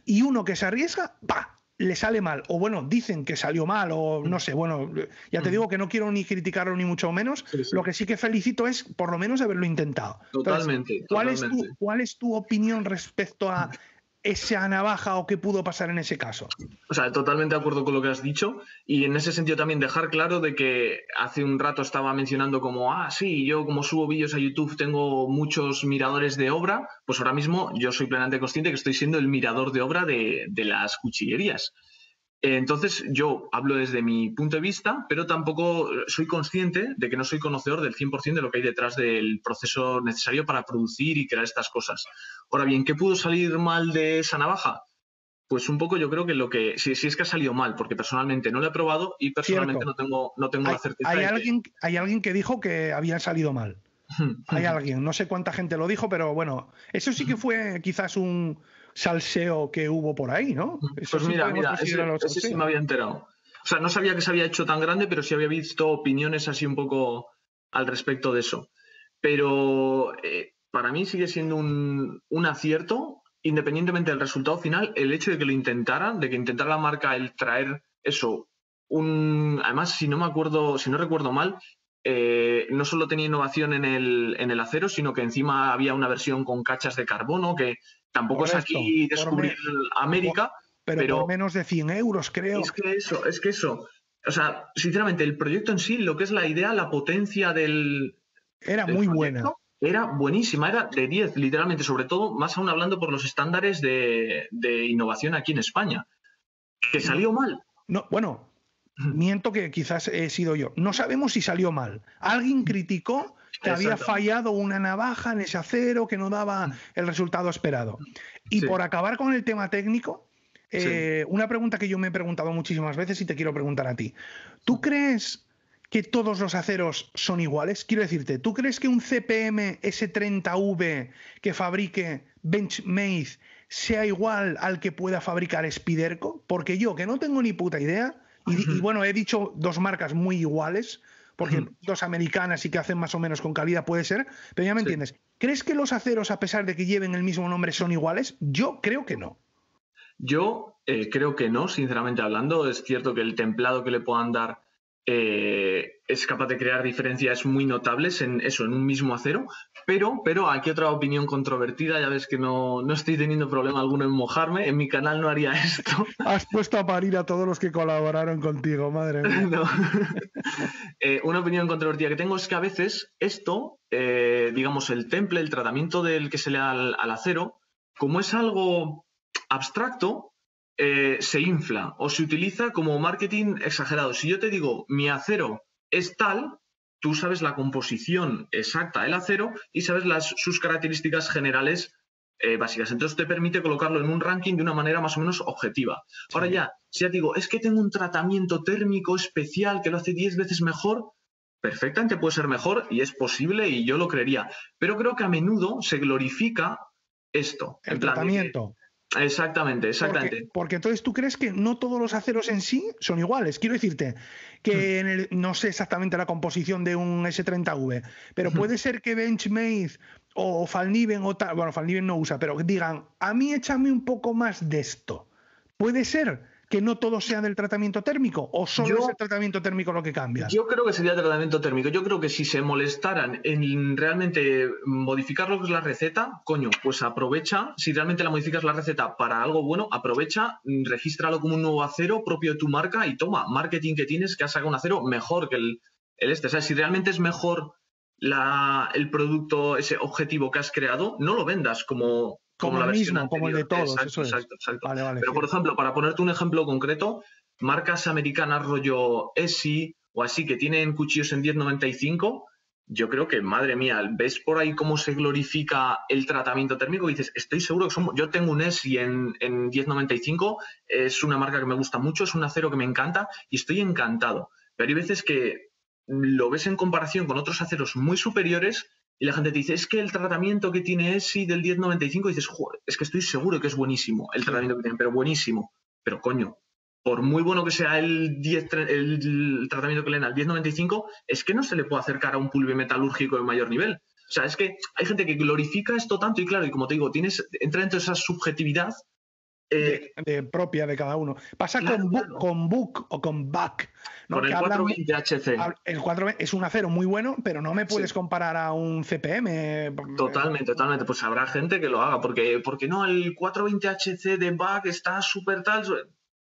y uno que se arriesga, ¡pa! le sale mal, o bueno, dicen que salió mal, o no sé, bueno, ya te digo que no quiero ni criticarlo ni mucho menos, lo que sí que felicito es por lo menos haberlo intentado. Totalmente. ¿cuál, Es tu, ¿Cuál es tu opinión respecto a esa navaja o qué pudo pasar en ese caso. O sea, totalmente de acuerdo con lo que has dicho y en ese sentido también dejar claro de que hace un rato estaba mencionando como, ah, sí, yo como subo vídeos a YouTube tengo muchos miradores de obra, pues ahora mismo yo soy plenamente consciente que estoy siendo el mirador de obra de, de las cuchillerías. Entonces, yo hablo desde mi punto de vista, pero tampoco soy consciente de que no soy conocedor del 100% de lo que hay detrás del proceso necesario para producir y crear estas cosas. Ahora bien, ¿qué pudo salir mal de esa navaja? Pues un poco yo creo que lo que, si, es que ha salido mal, porque personalmente no lo he probado y personalmente no tengo, no tengo hay, la certeza. Hay, alguien, que... hay alguien que dijo que había salido mal. hay alguien, no sé cuánta gente lo dijo, pero bueno, eso sí que fue quizás un, salseo que hubo por ahí, ¿no? pues mira, mira, ese, sí me había enterado. O sea, no sabía que se había hecho tan grande, pero sí había visto opiniones así un poco al respecto de eso. Pero eh, para mí sigue siendo un, acierto, independientemente del resultado final, el hecho de que lo intentaran, de que intentara la marca el traer eso, un, además, si no me acuerdo, si no recuerdo mal, eh, no solo tenía innovación en el, en el, acero, sino que encima había una versión con cachas de carbono que Tampoco es aquí descubrir América. Pero, por menos de 100 euros, creo. Es que eso, es que eso. O sea, sinceramente, el proyecto en sí, lo que es la idea, la potencia del. Era muy buena. Era buenísima, era de 10, literalmente, sobre todo, más aún hablando por los estándares de, innovación aquí en España. Que salió mal. No, bueno, miento que quizás he sido yo. No sabemos si salió mal. Alguien criticó que había fallado una navaja en ese acero que no daba mm. el resultado esperado. Y por acabar con el tema técnico, eh, una pregunta que yo me he preguntado muchísimas veces y te quiero preguntar a ti. ¿Tú crees que todos los aceros son iguales? Quiero decirte, ¿tú crees que un CPM S30V que fabrique Benchmade sea igual al que pueda fabricar Spiderco? Porque yo, que no tengo ni puta idea, y bueno, he dicho dos marcas muy iguales, porque dos americanas y que hacen más o menos con calidad puede ser, pero ya me entiendes. ¿Crees que los aceros, a pesar de que lleven el mismo nombre, son iguales? Yo creo que no. Yo eh, creo que no, sinceramente hablando. Es cierto que el templado que le puedan dar eh, es capaz de crear diferencias muy notables en eso, en un mismo acero. Pero, pero aquí otra opinión controvertida, ya ves que no, no estoy teniendo problema alguno en mojarme, en mi canal no haría esto. Has puesto a parir a todos los que colaboraron contigo, madre mía. Eh, una opinión controvertida que tengo es que a veces esto, eh, digamos, el temple, el tratamiento del que se le da al acero, como es algo abstracto, eh, se infla o se utiliza como marketing exagerado. Si yo te digo mi acero es tal, tú sabes la composición exacta del acero y sabes las, sus características generales eh, básicas. Entonces te permite colocarlo en un ranking de una manera más o menos objetiva. Ahora ya, si ya digo, es que tengo un tratamiento térmico especial que lo hace 10 veces mejor, perfectamente puede ser mejor y es posible y yo lo creería. Pero creo que a menudo se glorifica esto. El tratamiento. Exactamente, exactamente. Porque, entonces tú crees que no todos los aceros en sí son iguales. Quiero decirte que hmm. no sé exactamente la composición de un S30V, pero hmm. puede ser que Benchmade o Falniven o tal, bueno, Falniven no usa, pero digan, a mí échame un poco más de esto. Puede ser que no todo sea del tratamiento térmico o solo es el tratamiento térmico lo que cambia? Yo creo que sería el tratamiento térmico. Yo creo que si se molestaran en realmente modificar lo que es la receta, coño, pues aprovecha, si realmente la modificas la receta para algo bueno, aprovecha, regístralo como un nuevo acero propio de tu marca y toma, marketing que tienes que has sacado un acero mejor que el, este. O sea, si realmente es mejor el producto, ese objetivo que has creado, no lo vendas como, como, el mismo, como el de todos. Exacto, exacto, exacto. Pero, por ejemplo, para ponerte un ejemplo concreto, marcas americanas rollo ESI o así que tienen cuchillos en 1095, yo creo que, madre mía, ves por ahí cómo se glorifica el tratamiento térmico y dices, estoy seguro que somos, yo tengo un ESI en, en 1095, es una marca que me gusta mucho, es un acero que me encanta y estoy encantado. Pero hay veces que lo ves en comparación con otros aceros muy superiores y la gente te dice, es que el tratamiento que tiene ESI del 1095, dices, es que estoy seguro que es buenísimo el tratamiento que tiene, pero buenísimo. Pero coño, por muy bueno que sea el, 10, el, tratamiento que le dan al 1095, es que no se le puede acercar a un pulve metalúrgico de mayor nivel. O sea, es que hay gente que glorifica esto tanto y claro, y como te digo, tienes, entra dentro de esa subjetividad eh, de, propia de cada uno. Pasa con, con Book o con Back. Con el 420 HC. El 420 es un acero muy bueno, pero no me puedes comparar a un CPM. Totalmente, totalmente. Pues habrá gente que lo haga, porque, porque no, el 420 HC de Back está súper tal.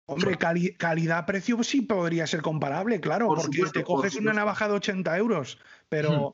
Hombre, calidad-precio sí podría ser comparable, claro, porque te coges una navaja de 80 euros. Pero. Hmm.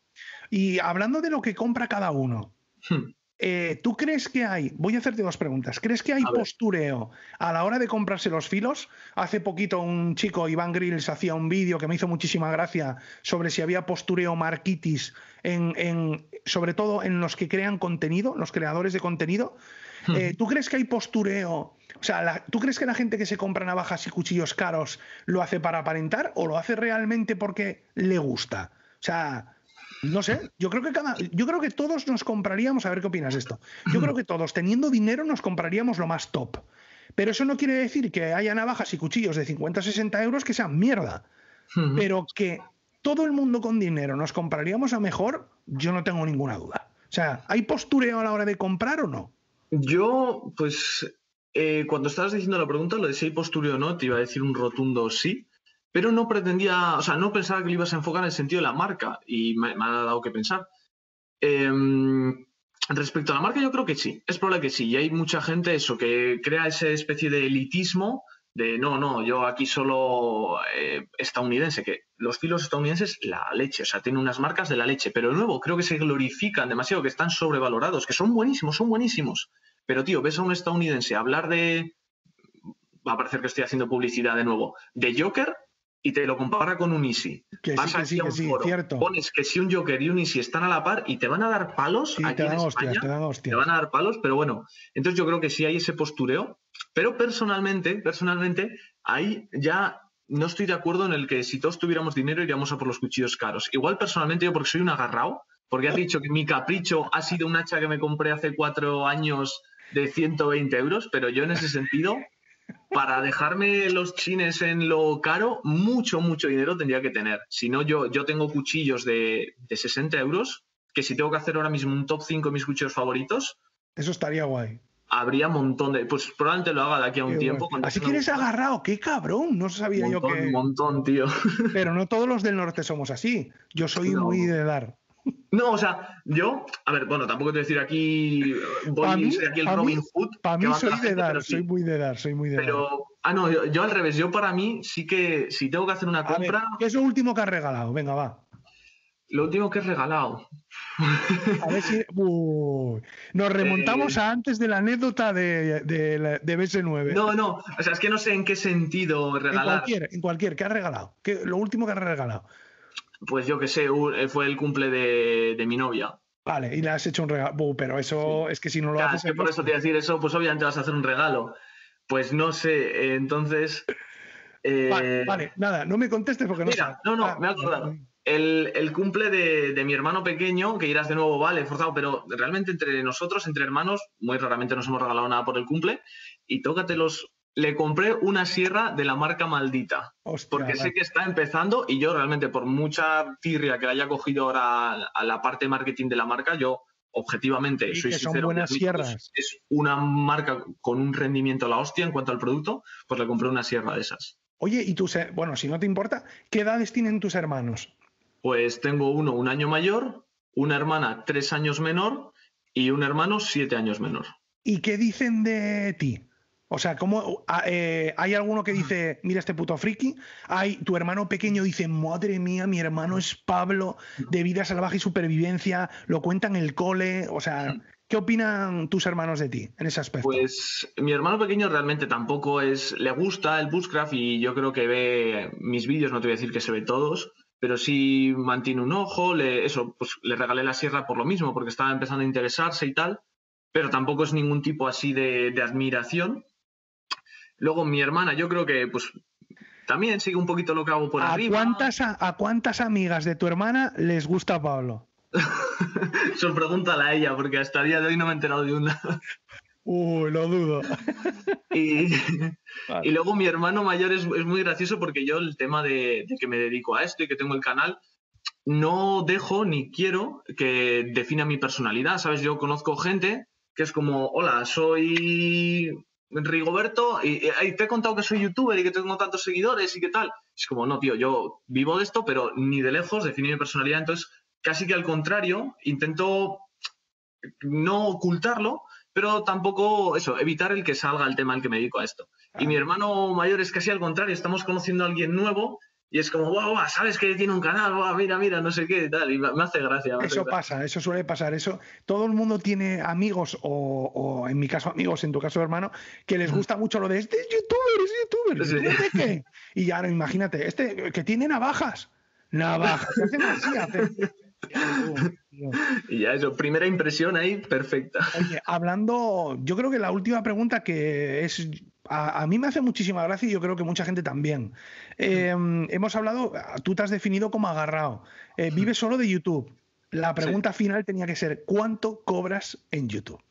Y hablando de lo que compra cada uno. Hmm. Eh, ¿Tú crees que hay, voy a hacerte dos preguntas, ¿crees que hay postureo a la hora de comprarse los filos? Hace poquito un chico, Iván Grills, hacía un vídeo que me hizo muchísima gracia sobre si había postureo marquitis, en, sobre todo en los que crean contenido, los creadores de contenido. Hmm. Eh, ¿Tú crees que hay postureo? O sea, ¿tú crees que la gente que se compra navajas y cuchillos caros lo hace para aparentar o lo hace realmente porque le gusta? O sea, no sé, yo creo que cada, yo creo que todos nos compraríamos, a ver qué opinas de esto. Yo creo que todos, teniendo dinero, nos compraríamos lo más top. Pero eso no quiere decir que haya navajas y cuchillos de 50 o 60 euros que sean mierda. Pero que todo el mundo con dinero nos compraríamos a mejor, yo no tengo ninguna duda. O sea, ¿hay postureo a la hora de comprar o no? Yo, pues, eh, cuando estabas diciendo la pregunta, lo de si hay postureo o no, te iba a decir un rotundo sí pero no pretendía, o sea, no pensaba que lo ibas a enfocar en el sentido de la marca y me, ha dado que pensar. Em, respecto a la marca, yo creo que sí, es probable que sí, y hay mucha gente eso, que crea esa especie de elitismo de no, no, yo aquí solo eh, estadounidense, que los filos estadounidenses, la leche, o sea, tienen unas marcas de la leche, pero de nuevo creo que se glorifican demasiado, que están sobrevalorados, que son buenísimos, son buenísimos. Pero tío, ves a un estadounidense hablar de, va a parecer que estoy haciendo publicidad de nuevo, de Joker y te lo compara con un Easy. Que sí, que sí, que sí, cierto. Pones que si un Joker y un Easy están a la par y te van a dar palos. aquí te dan hostias, te dan hostias. Te van a dar palos, pero bueno. Entonces yo creo que sí hay ese postureo. Pero personalmente, personalmente, ahí ya no estoy de acuerdo en el que si todos tuviéramos dinero iríamos a por los cuchillos caros. Igual personalmente yo porque soy un agarrado, porque has dicho que mi capricho ha sido un hacha que me compré hace cuatro años de 120 euros, pero yo en ese sentido para dejarme los chines en lo caro, mucho, mucho dinero tendría que tener. Si no, yo, yo tengo cuchillos de, 60 euros, que si tengo que hacer ahora mismo un top 5 de mis cuchillos favoritos. Eso estaría guay. Habría un montón de. Pues probablemente lo haga de aquí a un tiempo. Así que eres agarrado, qué cabrón. No sabía yo que. Un montón, tío. Pero no todos los del norte somos así. Yo soy muy de dar. No, o sea, yo, a ver, bueno, tampoco te decir aquí, voy, soy aquí el Robin Hood. Para mí soy de dar, soy muy de dar, soy muy de pero, ah, no, yo, al revés, yo para mí sí que, si tengo que hacer una compra... ¿Qué es lo último que has regalado? Venga, va. Lo último que he regalado. A ver si. Nos remontamos eh, a antes de la anécdota de, de, de, BS9. No, no. O sea, es que no sé en qué sentido regalar. En cualquier, en cualquier. ¿Qué has regalado? ¿Qué, lo último que has regalado pues yo que sé, eh, fue el cumple de, mi novia. Vale, y le has hecho un regalo. pero eso es que si no lo haces. Es que por eso te iba a decir eso, pues obviamente vas a hacer un regalo. Pues no sé, eh, entonces. Eh, vale, nada, no me contestes porque no Mira, no, no, ah, me he acordado. El, cumple de, mi hermano pequeño, que irás de nuevo, vale, forzado, pero realmente entre nosotros, entre hermanos, muy raramente nos hemos regalado nada por el cumple. Y tócate los le compré una sierra de la marca Maldita. porque sé que está empezando y yo realmente, por mucha tirria que le haya cogido ahora a la parte de marketing de la marca, yo objetivamente soy sincero. Son buenas sierras. Es una marca con un rendimiento a la hostia en cuanto al producto, pues le compré una sierra de esas. Oye, y tú, bueno, si no te importa, ¿qué edades tienen tus hermanos? Pues tengo uno un año mayor, una hermana tres años menor y un hermano siete años menor. ¿Y qué dicen de ti? O sea, ¿cómo, ah, eh, hay alguno que dice, mira este puto friki? Hay tu hermano pequeño dice, madre mía, mi hermano es Pablo de vida salvaje y supervivencia, lo cuenta en el cole. O sea, ¿qué opinan tus hermanos de ti en ese aspecto? Pues mi hermano pequeño realmente tampoco es, le gusta el Bushcraft y yo creo que ve mis vídeos, no te voy a decir que se ve todos, pero sí mantiene un ojo, le, eso, pues le regalé la sierra por lo mismo, porque estaba empezando a interesarse y tal, pero tampoco es ningún tipo así de admiración Luego mi hermana, yo creo que pues también sigue un poquito lo que hago por ¿A arriba. Cuántas, a, cuántas amigas de tu hermana les gusta Pablo? Eso pregúntala a ella, porque hasta el día de hoy no me he enterado de una. Uy, lo dudo. Y, y luego mi hermano mayor es, es, muy gracioso porque yo el tema de, de, que me dedico a esto y que tengo el canal, no dejo ni quiero que defina mi personalidad, ¿sabes? Yo conozco gente que es como, hola, soy Rigoberto y, y, te he contado que soy youtuber y que tengo tantos seguidores y qué tal. Es como, no, tío, yo vivo de esto, pero ni de lejos define mi personalidad. Entonces, casi que al contrario, intento no ocultarlo, pero tampoco eso, evitar el que salga el tema al que me dedico a esto. Y mi hermano mayor es casi al contrario, estamos conociendo a alguien nuevo y es como, wow, wow sabes que tiene un canal, wow, mira, mira, no sé qué, tal, y me hace gracia. Me eso gracia. pasa, eso suele pasar, eso, todo el mundo tiene amigos, o, o, en mi caso amigos, en tu caso hermano, que les gusta mucho lo de, este es youtuber, es youtuber, sí. Y ahora imagínate, este, que tiene navajas, navajas, hacen así, hacen... Y ya eso, primera impresión ahí, perfecta. Oye, hablando, yo creo que la última pregunta que es, a, a mí me hace muchísima gracia y yo creo que mucha gente también. Eh, hemos hablado, tú te has definido como agarrado, eh, vives solo de YouTube. La pregunta sí. final tenía que ser, ¿cuánto cobras en YouTube?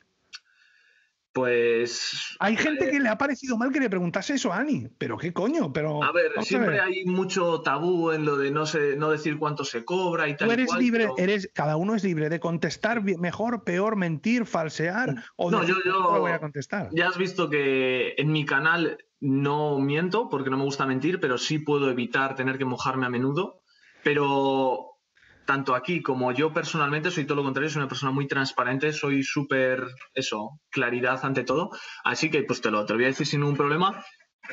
Pues. Hay gente eh, que le ha parecido mal que le preguntase eso a Ani, pero qué coño, pero. A ver, siempre a ver. hay mucho tabú en lo de no sé, no decir cuánto se cobra y tal. Tú eres cual, libre, pero... eres, cada uno es libre de contestar mejor, peor, mentir, falsear, o no, yo, yo voy a contestar. Ya has visto que en mi canal no miento porque no me gusta mentir, pero sí puedo evitar tener que mojarme a menudo. Pero tanto aquí como yo personalmente soy todo lo contrario, soy una persona muy transparente, soy súper, eso, claridad ante todo. Así que pues te lo, te voy a decir sin ningún problema.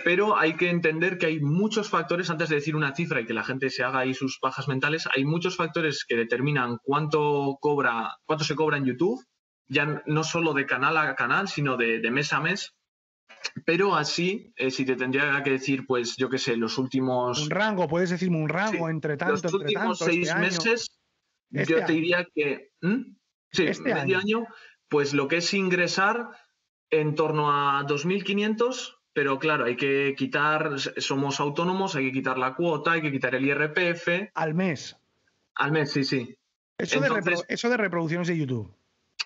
Pero hay que entender que hay muchos factores, antes de decir una cifra y que la gente se haga ahí sus bajas mentales, hay muchos factores que determinan cuánto cobra, cuánto se cobra en YouTube, ya no solo de canal a canal, sino de mes a mes. Pero así, eh, si te tendría que decir, pues yo qué sé, los últimos. Un rango, puedes decirme un rango sí, entre tanto. Los últimos tanto, seis este meses, yo Este te diría que. ¿hmm? Sí, Este medio año. año, pues lo que es ingresar en torno a 2.500, pero claro, hay que quitar, somos autónomos, hay que quitar la cuota, hay que quitar el IRPF. Al mes. Al mes, sí, sí. Eso, Entonces, de, repro eso de reproducciones de YouTube.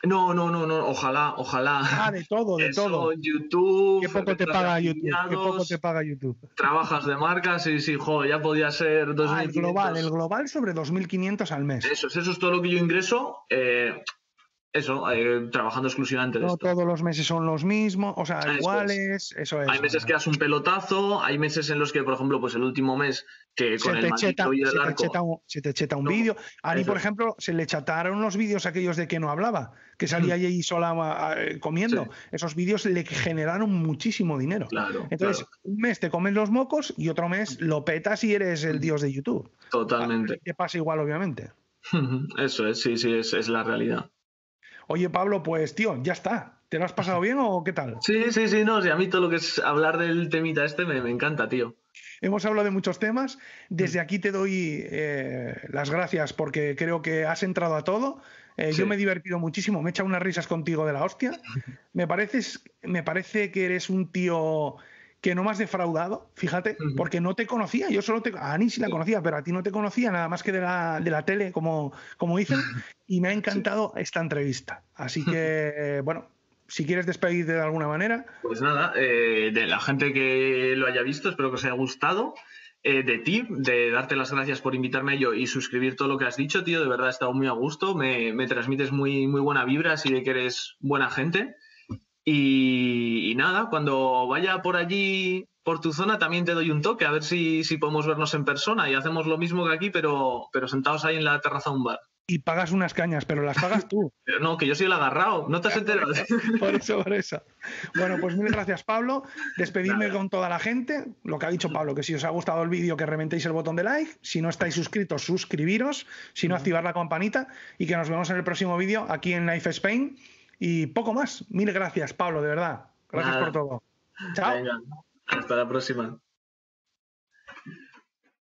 No, no, no, no, ojalá, ojalá. Ah, de todo, de Eso, todo. YouTube. ¿Qué poco te paga YouTube? ¿Qué poco te paga YouTube? Trabajas de marca, sí, sí, joder, ya podía ser 2.500. Ah, el global, el global sobre 2.500 al mes. Eso, eso es todo lo que yo ingreso. Eh, eso, eh, trabajando exclusivamente de no esto. todos los meses son los mismos, o sea, Eso iguales, es. eso es. Hay meses que das un pelotazo, hay meses en los que, por ejemplo, pues el último mes que con se el te cheta, y el se, arco... te cheta un, se te cheta un no, vídeo. A mí, por ejemplo, se le chataron los vídeos aquellos de que no hablaba, que salía mm. allí sola eh, comiendo. Sí. Esos vídeos le generaron muchísimo dinero. Claro, Entonces, claro. un mes te comes los mocos y otro mes lo petas y eres el dios de YouTube. Totalmente. Que pasa igual, obviamente. Eso es, sí, sí, es, es la realidad. Oye, Pablo, pues tío, ya está. ¿Te lo has pasado bien o qué tal? Sí, sí, sí, no, sí, a mí todo lo que es hablar del temita este me, me encanta, tío. Hemos hablado de muchos temas. Desde aquí te doy eh, las gracias porque creo que has entrado a todo. Eh, sí. Yo me he divertido muchísimo, me he echado unas risas contigo de la hostia. Me, pareces, me parece que eres un tío que no me has defraudado, fíjate, uh -huh. porque no te conocía. Yo solo te. A Ani sí la conocía, pero a ti no te conocía nada más que de la, de la tele, como, como dicen. Y me ha encantado sí. esta entrevista. Así que, bueno, si quieres despedirte de alguna manera. Pues nada, eh, de la gente que lo haya visto, espero que os haya gustado. Eh, de ti, de darte las gracias por invitarme a ello y suscribir todo lo que has dicho, tío. De verdad he estado muy a gusto. Me, me transmites muy, muy buena vibra, así de que eres buena gente. Y, y, nada, cuando vaya por allí, por tu zona, también te doy un toque, a ver si, si podemos vernos en persona y hacemos lo mismo que aquí, pero, pero sentados ahí en la terraza de un bar. Y pagas unas cañas, pero las pagas tú. Pero no, que yo soy el agarrado, no te has enterado. por eso, por eso. Bueno, pues mil gracias, Pablo. Despedirme con toda la gente. Lo que ha dicho Pablo, que si os ha gustado el vídeo, que reventéis el botón de like. Si no estáis suscritos, suscribiros. Si no, activar la campanita. Y que nos vemos en el próximo vídeo aquí en Life Spain. Y poco más. Mil gracias, Pablo, de verdad. Gracias Nada. por todo. Chao. Venga, hasta la próxima.